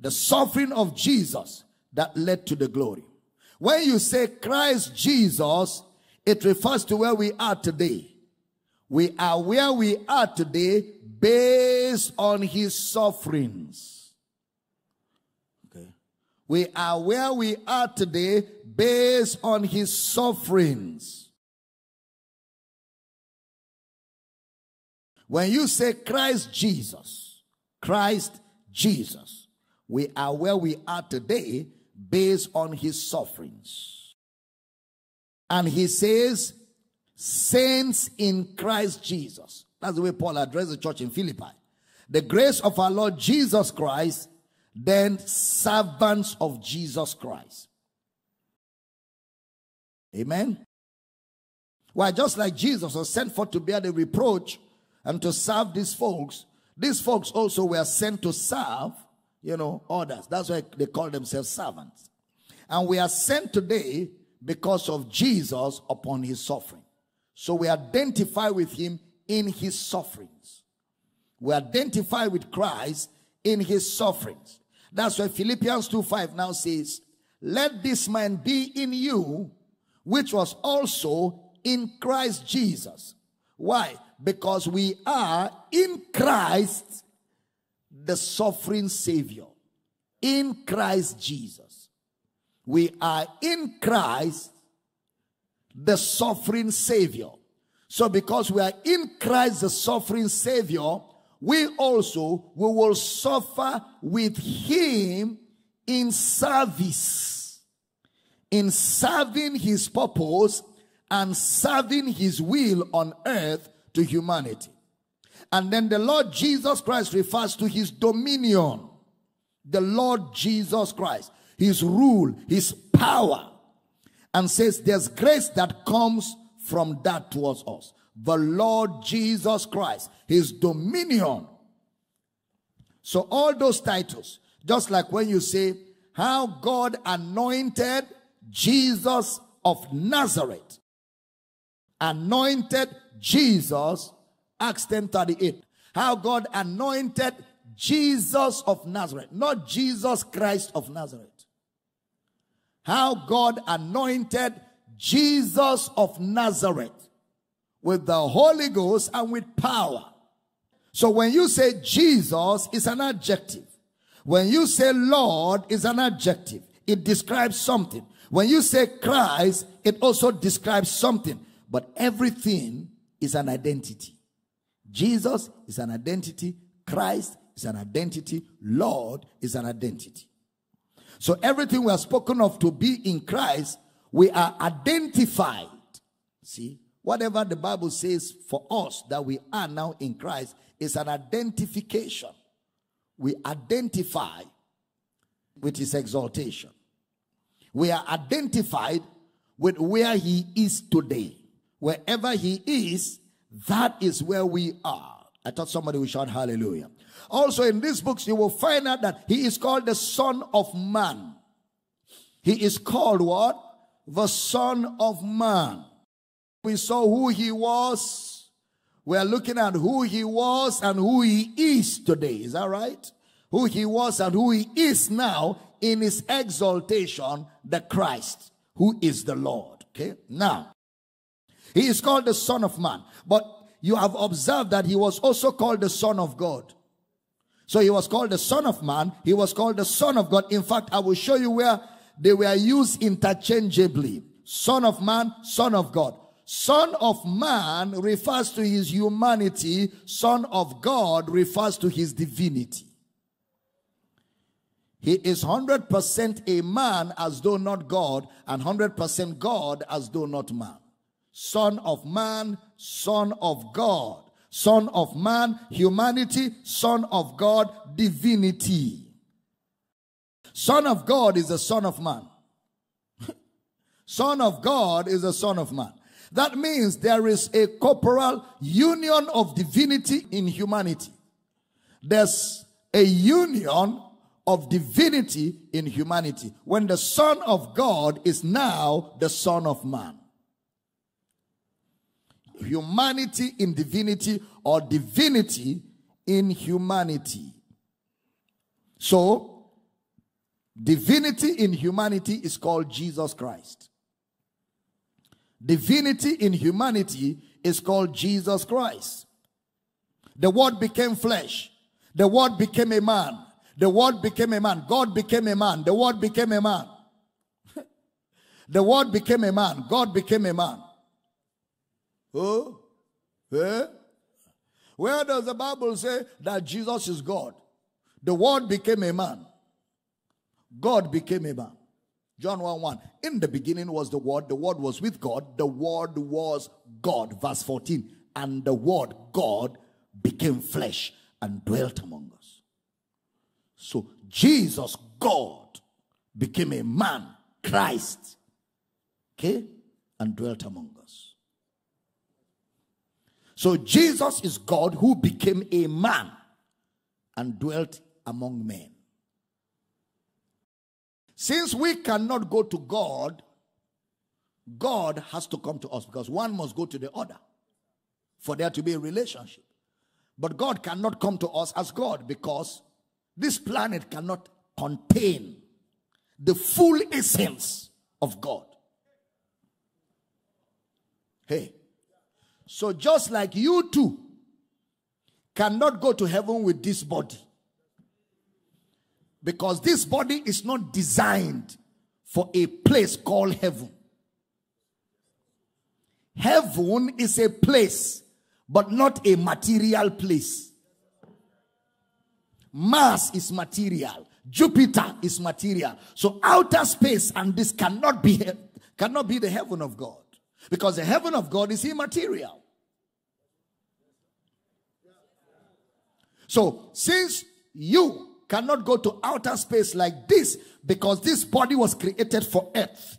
the suffering of Jesus that led to the glory. When you say Christ Jesus, it refers to where we are today. We are where we are today based on his sufferings. Okay. We are where we are today based on his sufferings. When you say Christ Jesus, Christ Jesus, we are where we are today based on his sufferings. And he says, saints in Christ Jesus. That's the way Paul addressed the church in Philippi. The grace of our Lord Jesus Christ, then servants of Jesus Christ. Amen. Why, just like Jesus was sent forth to bear the reproach and to serve these folks, these folks also were sent to serve, you know, others. That's why they call themselves servants. And we are sent today because of Jesus upon his suffering. So we identify with him in his sufferings. We identify with Christ in his sufferings. That's why Philippians 2 5 now says, Let this man be in you, which was also in Christ Jesus. Why? Because we are in Christ, the suffering Savior. In Christ Jesus. We are in Christ, the suffering Savior. So because we are in Christ, the suffering Savior, we also we will suffer with him in service, in serving his purpose and serving his will on earth to humanity. And then the Lord Jesus Christ refers to his dominion. The Lord Jesus Christ, his rule, his power, and says there's grace that comes from that towards us. The Lord Jesus Christ, his dominion. So all those titles, just like when you say how God anointed Jesus of Nazareth, anointed Jesus, Acts 10 38. How God anointed Jesus of Nazareth, not Jesus Christ of Nazareth. How God anointed Jesus of Nazareth with the Holy Ghost and with power. So when you say Jesus, is an adjective. When you say Lord, is an adjective. It describes something. When you say Christ, it also describes something. But everything is an identity. Jesus is an identity. Christ is an identity. Lord is an identity. So everything we are spoken of to be in Christ, we are identified. See, whatever the Bible says for us that we are now in Christ is an identification. We identify with his exaltation. We are identified with where he is today. Wherever he is, that is where we are. I thought somebody would shout hallelujah. Also, in these books, you will find out that he is called the Son of Man. He is called what? The Son of Man. We saw who he was. We are looking at who he was and who he is today. Is that right? Who he was and who he is now in his exaltation, the Christ, who is the Lord. Okay. Now, he is called the Son of Man. But you have observed that he was also called the Son of God. So he was called the Son of Man. He was called the Son of God. In fact, I will show you where they were used interchangeably. Son of Man, Son of God. Son of Man refers to his humanity. Son of God refers to his divinity. He is 100% a man as though not God and 100% God as though not man. Son of man, son of God. Son of man, humanity. Son of God, divinity. Son of God is the son of man. son of God is the son of man. That means there is a corporal union of divinity in humanity. There's a union of divinity in humanity when the Son of God is now the Son of Man. Humanity in divinity or divinity in humanity. So, divinity in humanity is called Jesus Christ. Divinity in humanity is called Jesus Christ. The Word became flesh. The Word became a man. The Word became a man. God became a man. The Word became a man. the Word became a man. God became a man. Oh? Eh? Where does the Bible say that Jesus is God? The Word became a man. God became a man. John 1 1. In the beginning was the Word. The Word was with God. The Word was God. Verse 14. And the Word, God, became flesh and dwelt among us. So Jesus, God, became a man, Christ, okay, and dwelt among. So Jesus is God who became a man and dwelt among men. Since we cannot go to God, God has to come to us because one must go to the other for there to be a relationship. But God cannot come to us as God because this planet cannot contain the full essence of God. Hey, so just like you too cannot go to heaven with this body because this body is not designed for a place called heaven. Heaven is a place but not a material place. Mars is material. Jupiter is material. So outer space and this cannot be cannot be the heaven of God because the heaven of God is immaterial. So since you cannot go to outer space like this because this body was created for earth.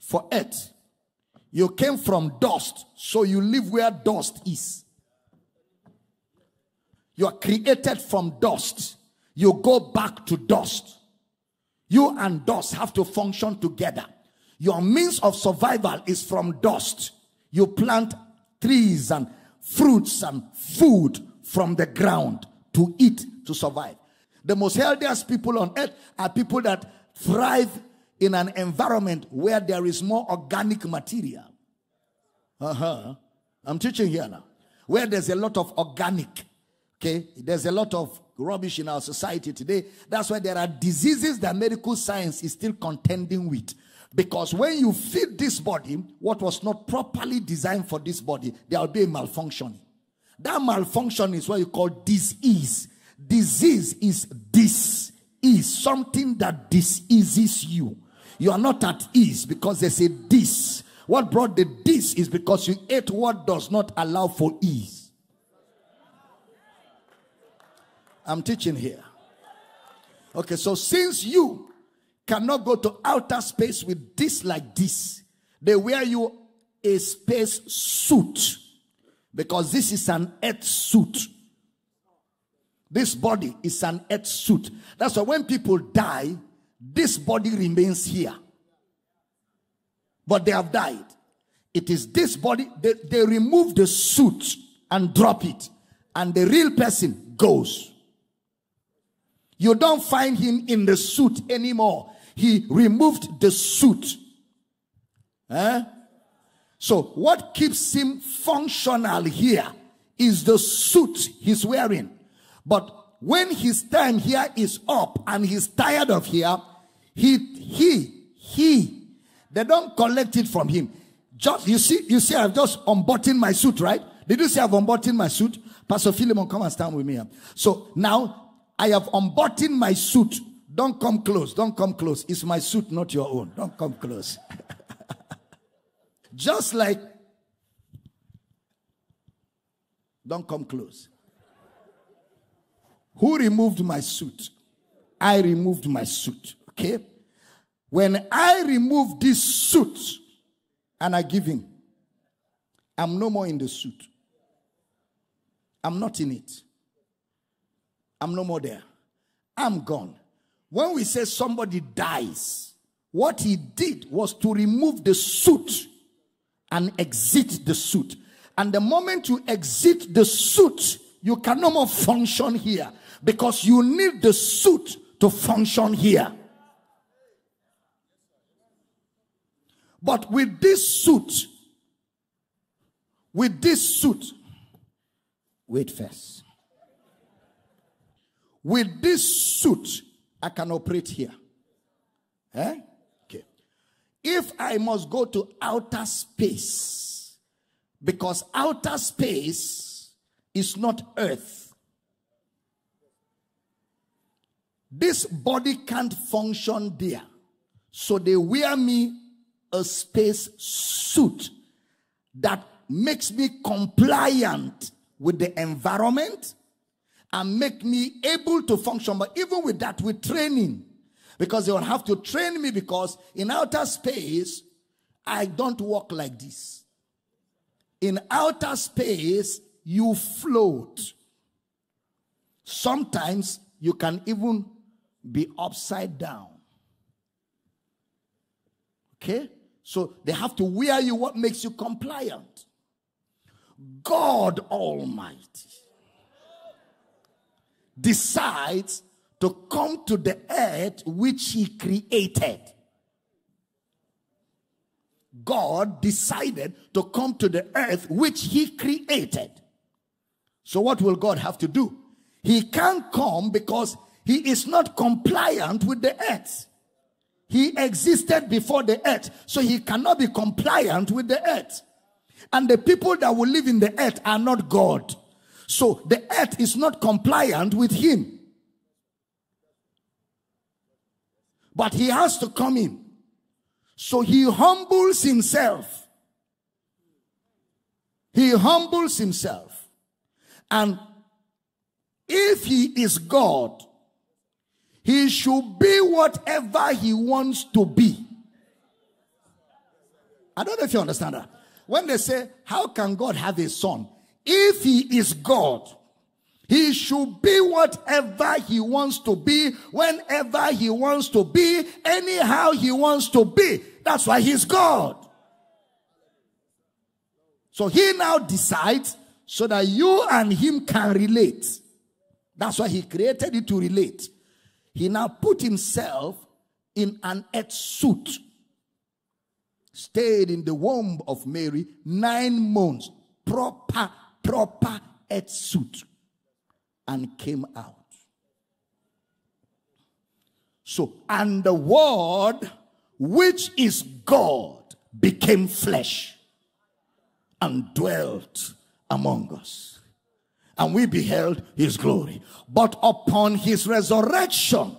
For earth. You came from dust, so you live where dust is. You are created from dust. You go back to dust. You and dust have to function together. Your means of survival is from dust. You plant trees and fruits and food from the ground to eat to survive. The most healthiest people on earth are people that thrive in an environment where there is more organic material. Uh huh. I'm teaching here now. Where there's a lot of organic. Okay. There's a lot of rubbish in our society today. That's why there are diseases that medical science is still contending with. Because when you feed this body what was not properly designed for this body, there will be a malfunction. That malfunction is what you call disease. Disease is this is something that diseases you. You are not at ease because there's a this. What brought the this is because you ate what does not allow for ease. I'm teaching here. Okay, so since you cannot go to outer space with this like this, they wear you a space suit because this is an earth suit. This body is an earth suit. That's why when people die, this body remains here. But they have died. It is this body, they, they remove the suit and drop it, and the real person goes. You don't find him in the suit anymore. He removed the suit. Eh? So, what keeps him functional here is the suit he's wearing. But when his time here is up and he's tired of here, he, he, he, they don't collect it from him. Just, you see, you see, I've just unbuttoned my suit, right? Did you see I've unbuttoned my suit? Pastor Philemon, come and stand with me. So now I have unbuttoned my suit. Don't come close. Don't come close. It's my suit, not your own. Don't come close. Just like, don't come close. Who removed my suit? I removed my suit. Okay? When I remove this suit and I give him, I'm no more in the suit. I'm not in it. I'm no more there. I'm gone. When we say somebody dies, what he did was to remove the suit and exit the suit. And the moment you exit the suit, you can no more function here because you need the suit to function here. But with this suit, with this suit, wait first. With this suit, I can operate here. Eh? Okay. If I must go to outer space, because outer space is not earth, this body can't function there. So they wear me a space suit that makes me compliant with the environment and make me able to function. But even with that, with training, because they will have to train me because in outer space, I don't walk like this. In outer space, you float. Sometimes you can even be upside down. Okay? So they have to wear you what makes you compliant. God Almighty decides to come to the earth which he created. God decided to come to the earth which he created. So what will God have to do? He can't come because he is not compliant with the earth. He existed before the earth, so he cannot be compliant with the earth. And the people that will live in the earth are not God. So the earth is not compliant with him. But he has to come in. So he humbles himself. He humbles himself. And if he is God, he should be whatever he wants to be. I don't know if you understand that. When they say, How can God have a son? If he is God, he should be whatever he wants to be, whenever he wants to be, anyhow he wants to be. That's why he's God. So he now decides so that you and him can relate. That's why he created it to relate he now put himself in an earth suit, stayed in the womb of Mary nine months, proper, proper earth suit, and came out. So, and the word, which is God, became flesh and dwelt among us and we beheld his glory. But upon his resurrection,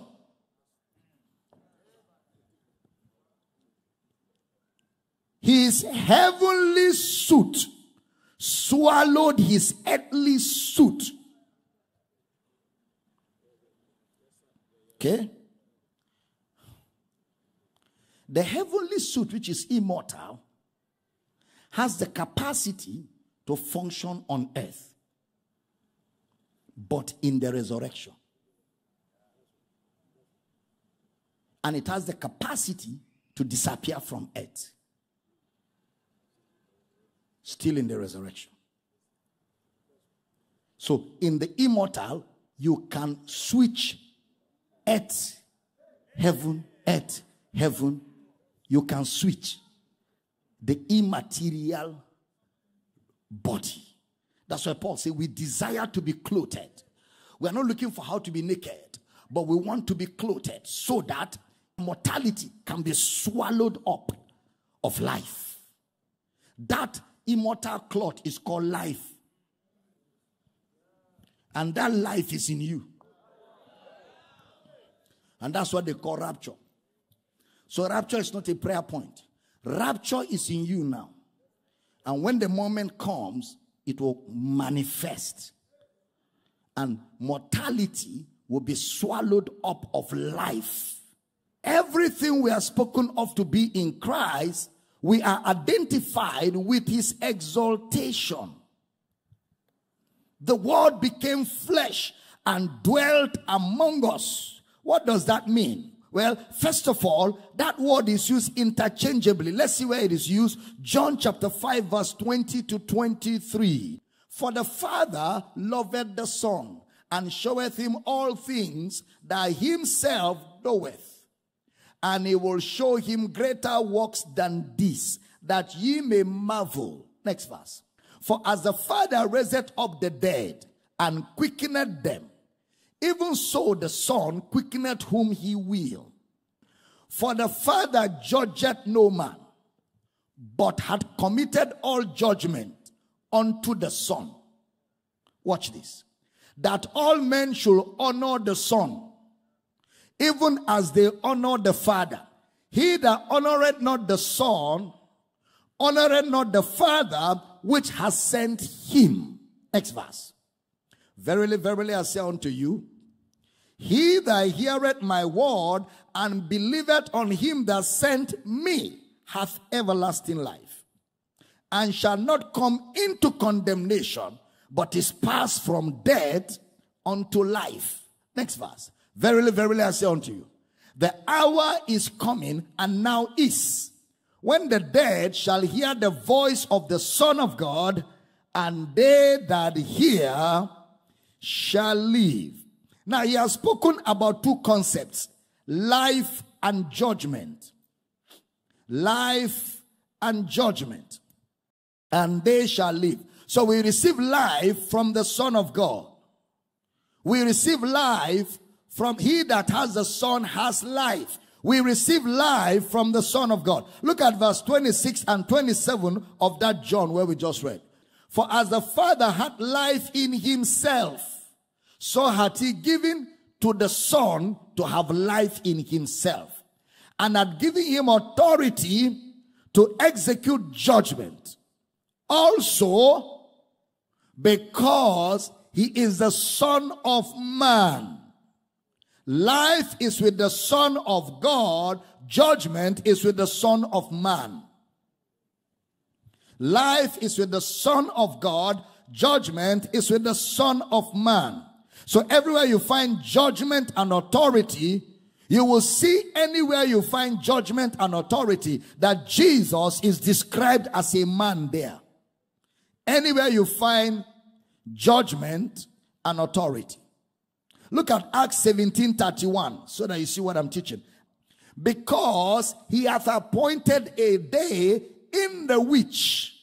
his heavenly suit swallowed his earthly suit. Okay? The heavenly suit, which is immortal, has the capacity to function on earth but in the resurrection. And it has the capacity to disappear from earth. Still in the resurrection. So, in the immortal, you can switch earth, heaven, earth, heaven. You can switch the immaterial body that's why Paul said, We desire to be clothed. We are not looking for how to be naked, but we want to be clothed so that mortality can be swallowed up of life. That immortal cloth is called life. And that life is in you. And that's what they call rapture. So, rapture is not a prayer point, rapture is in you now. And when the moment comes, it will manifest. And mortality will be swallowed up of life. Everything we are spoken of to be in Christ, we are identified with his exaltation. The word became flesh and dwelt among us. What does that mean? Well, first of all, that word is used interchangeably. Let's see where it is used. John chapter 5, verse 20 to 23. For the Father loveth the Son and showeth him all things that himself doeth. And he will show him greater works than this, that ye may marvel. Next verse. For as the Father raiseth up the dead and quickeneth them, even so the Son quickeneth whom he will. For the Father judgeth no man, but had committed all judgment unto the Son. Watch this. That all men should honor the Son, even as they honor the Father. He that honoreth not the Son, honoreth not the Father which has sent him. Next verse. Verily, verily, I say unto you, he that heareth my word and believeth on him that sent me hath everlasting life, and shall not come into condemnation, but is passed from death unto life. Next verse. Verily, verily, I say unto you, the hour is coming and now is when the dead shall hear the voice of the Son of God, and they that hear shall live. Now, he has spoken about two concepts life and judgment. Life and judgment. And they shall live. So we receive life from the Son of God. We receive life from he that has the Son has life. We receive life from the Son of God. Look at verse 26 and 27 of that John where we just read. For as the Father had life in himself, so hath he given to the Son to have life in himself, and had given him authority to execute judgment. Also, because he is the Son of Man. Life is with the Son of God, judgment is with the Son of Man. Life is with the Son of God, judgment is with the Son of Man. So everywhere you find judgment and authority, you will see anywhere you find judgment and authority that Jesus is described as a man there. Anywhere you find judgment and authority. Look at Acts 17 31 so that you see what I'm teaching. Because he hath appointed a day in the which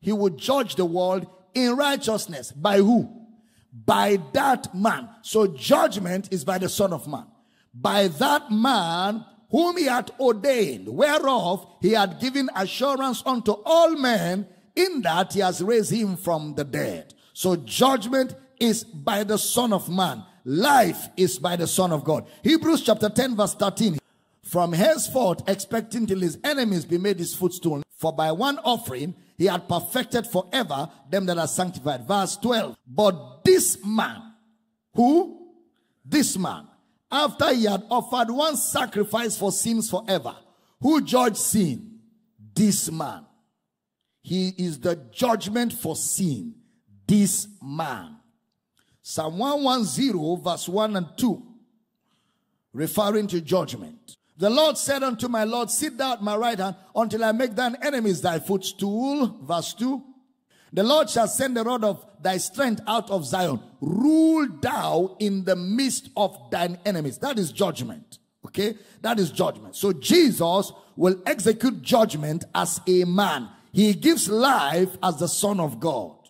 he would judge the world in righteousness. By who? By that man. So judgment is by the Son of Man. By that man whom he had ordained, whereof he had given assurance unto all men, in that he has raised him from the dead. So judgment is by the Son of Man. Life is by the Son of God. Hebrews chapter 10 verse 13. From henceforth expecting till his enemies be made his footstool. For by one offering he had perfected forever them that are sanctified. Verse 12. But this man, who? This man, after he had offered one sacrifice for sins forever, who judged sin? This man. He is the judgment for sin. This man. Psalm 110 verse 1 and 2. Referring to judgment. The Lord said unto my Lord, sit thou at my right hand until I make thine enemies thy footstool. Verse 2. The Lord shall send the rod of thy strength out of Zion. Rule thou in the midst of thine enemies. That is judgment. Okay? That is judgment. So Jesus will execute judgment as a man. He gives life as the son of God.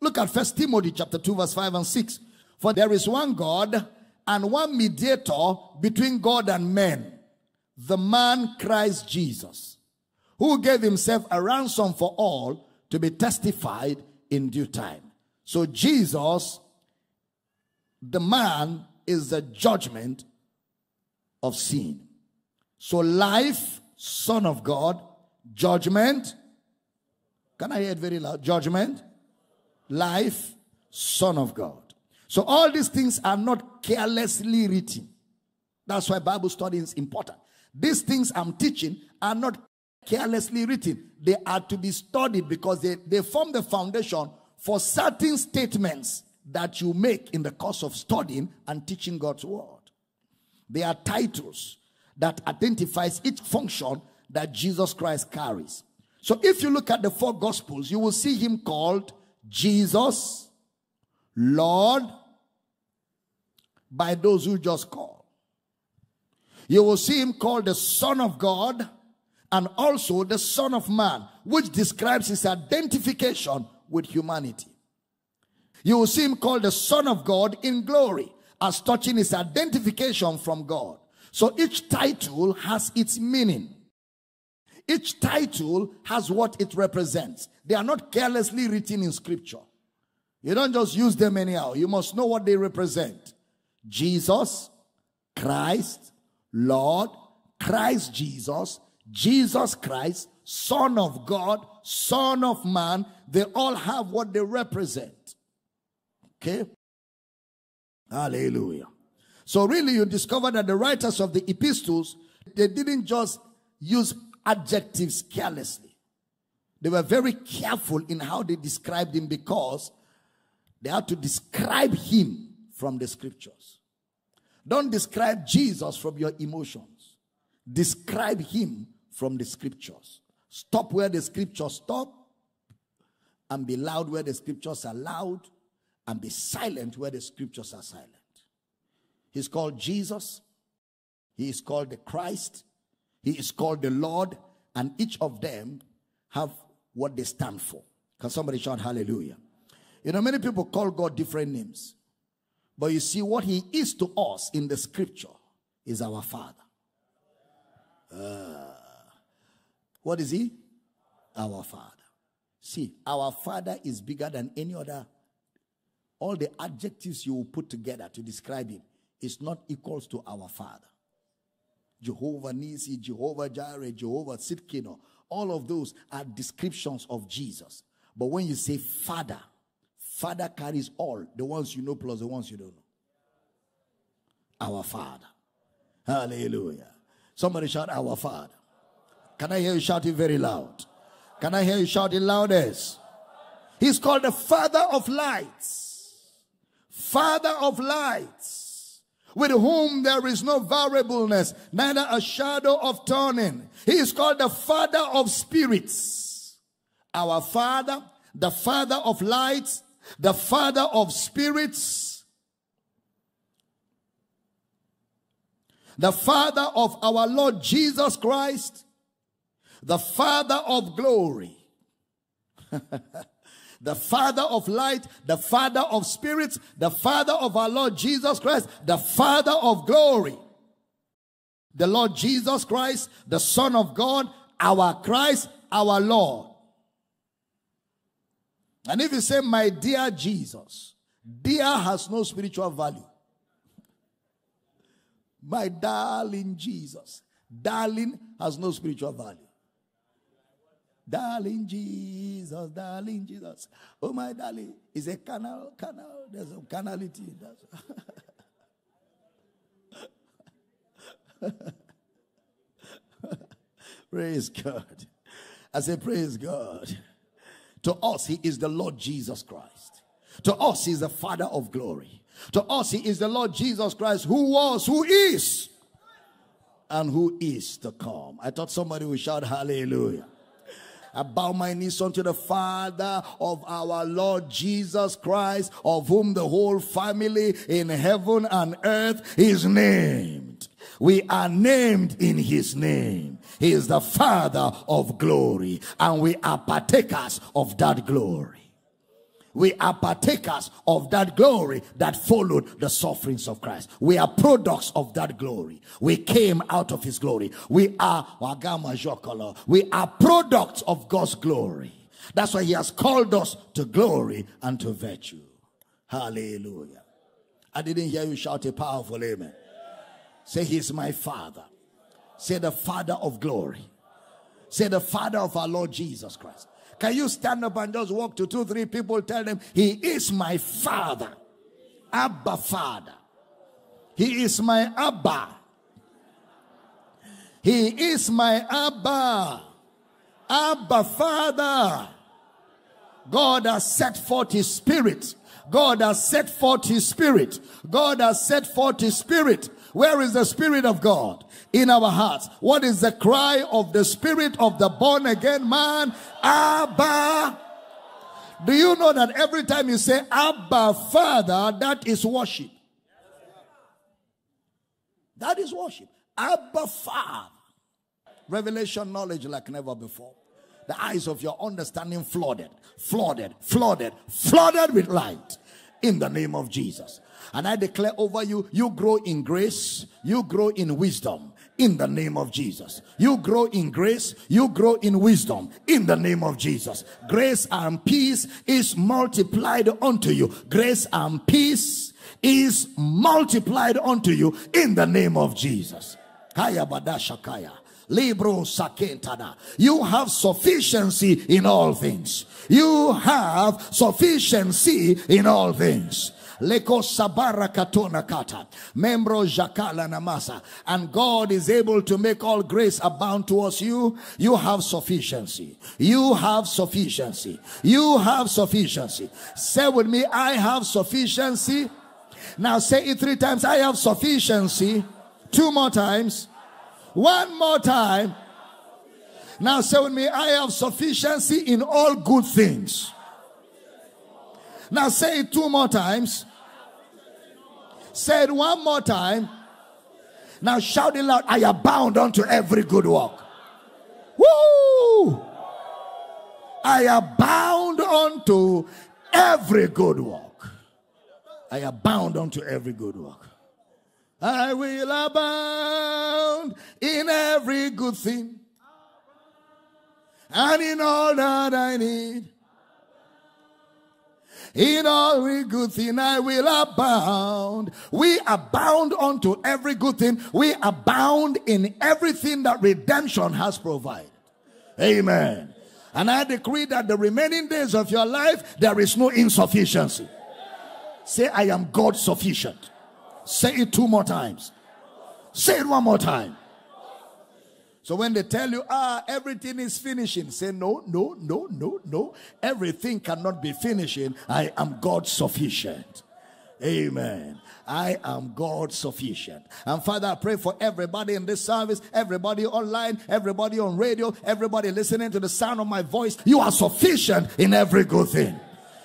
Look at First Timothy chapter 2 verse 5 and 6. For there is one God and one mediator between God and men, the man Christ Jesus, who gave himself a ransom for all to be testified in due time. So Jesus, the man, is the judgment of sin. So life, son of God, judgment. Can I hear it very loud? Judgment, life, son of God. So all these things are not carelessly written. That's why Bible study is important. These things I'm teaching are not carelessly written. They are to be studied because they, they form the foundation for certain statements that you make in the course of studying and teaching God's word. They are titles that identifies each function that Jesus Christ carries. So if you look at the four gospels, you will see him called Jesus, Lord, by those who just call. You will see him called the Son of God and also the Son of Man, which describes his identification with humanity. You will see him called the Son of God in glory, as touching his identification from God. So each title has its meaning. Each title has what it represents. They are not carelessly written in scripture. You don't just use them anyhow. You must know what they represent. Jesus, Christ, Lord, Christ Jesus, Jesus Christ, Son of God, Son of Man, they all have what they represent. Okay? Hallelujah. So really you discover that the writers of the epistles, they didn't just use adjectives carelessly. They were very careful in how they described him because they had to describe him from the scriptures. Don't describe Jesus from your emotions. Describe him from the scriptures. Stop where the scriptures stop and be loud where the scriptures are loud and be silent where the scriptures are silent. He's called Jesus. He is called the Christ. He is called the Lord. And each of them have what they stand for. Can somebody shout hallelujah? You know, many people call God different names. But you see, what he is to us in the scripture is our Father. Uh, what is he? Our Father. See, our Father is bigger than any other. All the adjectives you put together to describe him is not equals to our Father. Jehovah Nisi, Jehovah Jireh, Jehovah Tsidkenu, all of those are descriptions of Jesus. But when you say Father, Father carries all the ones you know plus the ones you don't know. Our Father. Hallelujah. Somebody shout, Our Father. Can I hear you shouting very loud? Can I hear you shouting loudest? He's called the Father of lights. Father of lights, with whom there is no variableness, neither a shadow of turning. He is called the Father of spirits. Our Father, the Father of lights, the Father of spirits, the Father of our Lord Jesus Christ, the Father of glory, the Father of light, the Father of spirits, the Father of our Lord Jesus Christ, the Father of glory. The Lord Jesus Christ, the Son of God, our Christ, our Lord. And if you say, my dear Jesus, dear has no spiritual value. My darling Jesus, darling has no spiritual value. Darling Jesus, darling Jesus. Oh, my darling, is a canal, canal. There's a canality. praise God. I say, praise God. To us, he is the Lord Jesus Christ. To us, he is the Father of glory. To us, he is the Lord Jesus Christ who was, who is, and who is to come. I thought somebody would shout hallelujah. I bow my knees unto the Father of our Lord Jesus Christ, of whom the whole family in heaven and earth is named. We are named in his name. He is the Father of glory, and we are partakers of that glory. We are partakers of that glory that followed the sufferings of Christ. We are products of that glory. We came out of his glory. We are we are products of God's glory. That's why he has called us to glory and to virtue. Hallelujah. I didn't hear you shout a powerful amen. Say, He's my Father. Say, the Father of glory. Say, the Father of our Lord Jesus Christ. Can you stand up and just walk to two, three people, tell them, He is my Father. Abba Father. He is my Abba. He is my Abba. Abba Father. God has set forth His Spirit God has set forth his spirit. God has set forth his spirit. Where is the spirit of God? In our hearts. What is the cry of the spirit of the born again man? Abba. Do you know that every time you say Abba Father, that is worship? That is worship. Abba Father. Revelation knowledge like never before. The eyes of your understanding flooded, flooded, flooded, flooded with light in the name of Jesus. And I declare over you, you grow in grace, you grow in wisdom in the name of Jesus. You grow in grace, you grow in wisdom in the name of Jesus. Grace and peace is multiplied unto you. Grace and peace is multiplied unto you in the name of Jesus. Kaya badashakaya. Libro sakentada. You have sufficiency in all things. You have sufficiency in all things. Leko sabara katona kata. Membro jakala namasa. And God is able to make all grace abound towards you. You have sufficiency. You have sufficiency. You have sufficiency. Say with me, I have sufficiency. Now say it three times. I have sufficiency. Two more times. One more time. Now say with me, I have sufficiency in all good things. Now say it two more times. Say it one more time. Now shout it loud. I abound unto every good work. Woo! I abound unto every good work. I abound unto every good work. I will abound in every good thing and in all that I need. In every good thing I will abound. We abound unto every good thing. We abound in everything that redemption has provided. Amen. And I decree that the remaining days of your life, there is no insufficiency. Say, I am God sufficient. Say it two more times. Say it one more time. So when they tell you, ah, everything is finishing, say, no, no, no, no, no. Everything cannot be finishing. I am God sufficient. Amen. I am God sufficient. And Father, I pray for everybody in this service, everybody online, everybody on radio, everybody listening to the sound of my voice. You are sufficient in every good thing.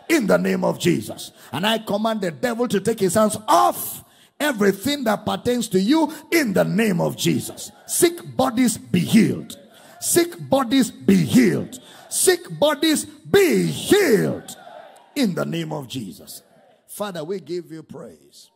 In the name of Jesus. And I command the devil to take his hands off everything that pertains to you in the name of Jesus. Sick bodies be healed. Sick bodies be healed. Sick bodies be healed in the name of Jesus. Father, we give you praise.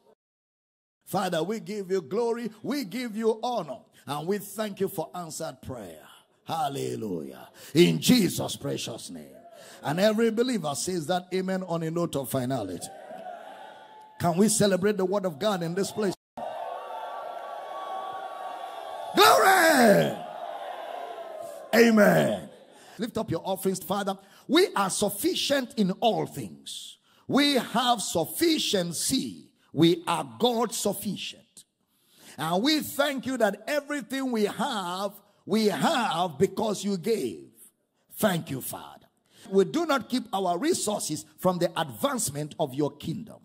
Father, we give you glory, we give you honor, and we thank you for answered prayer. Hallelujah. In Jesus' precious name. And every believer says that amen on a note of finality. Can we celebrate the word of God in this place? Glory! Amen. Lift up your offerings, Father. We are sufficient in all things. We have sufficiency. We are God sufficient. And we thank you that everything we have, we have because you gave. Thank you, Father. We do not keep our resources from the advancement of your kingdom.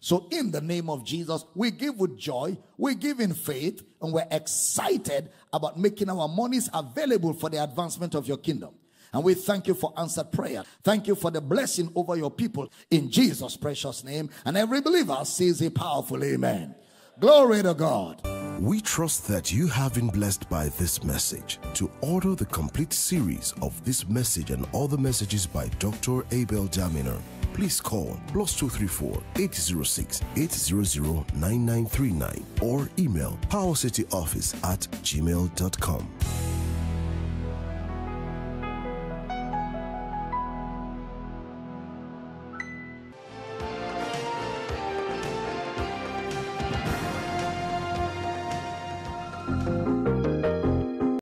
So, in the name of Jesus, we give with joy, we give in faith, and we're excited about making our monies available for the advancement of your kingdom. And we thank you for answered prayer. Thank you for the blessing over your people in Jesus' precious name. And every believer says a powerful amen. Glory to God. We trust that you have been blessed by this message. To order the complete series of this message and other messages by Dr. Abel Damina, please call plus 234 806 800 9939 or email powercityoffice at gmail.com.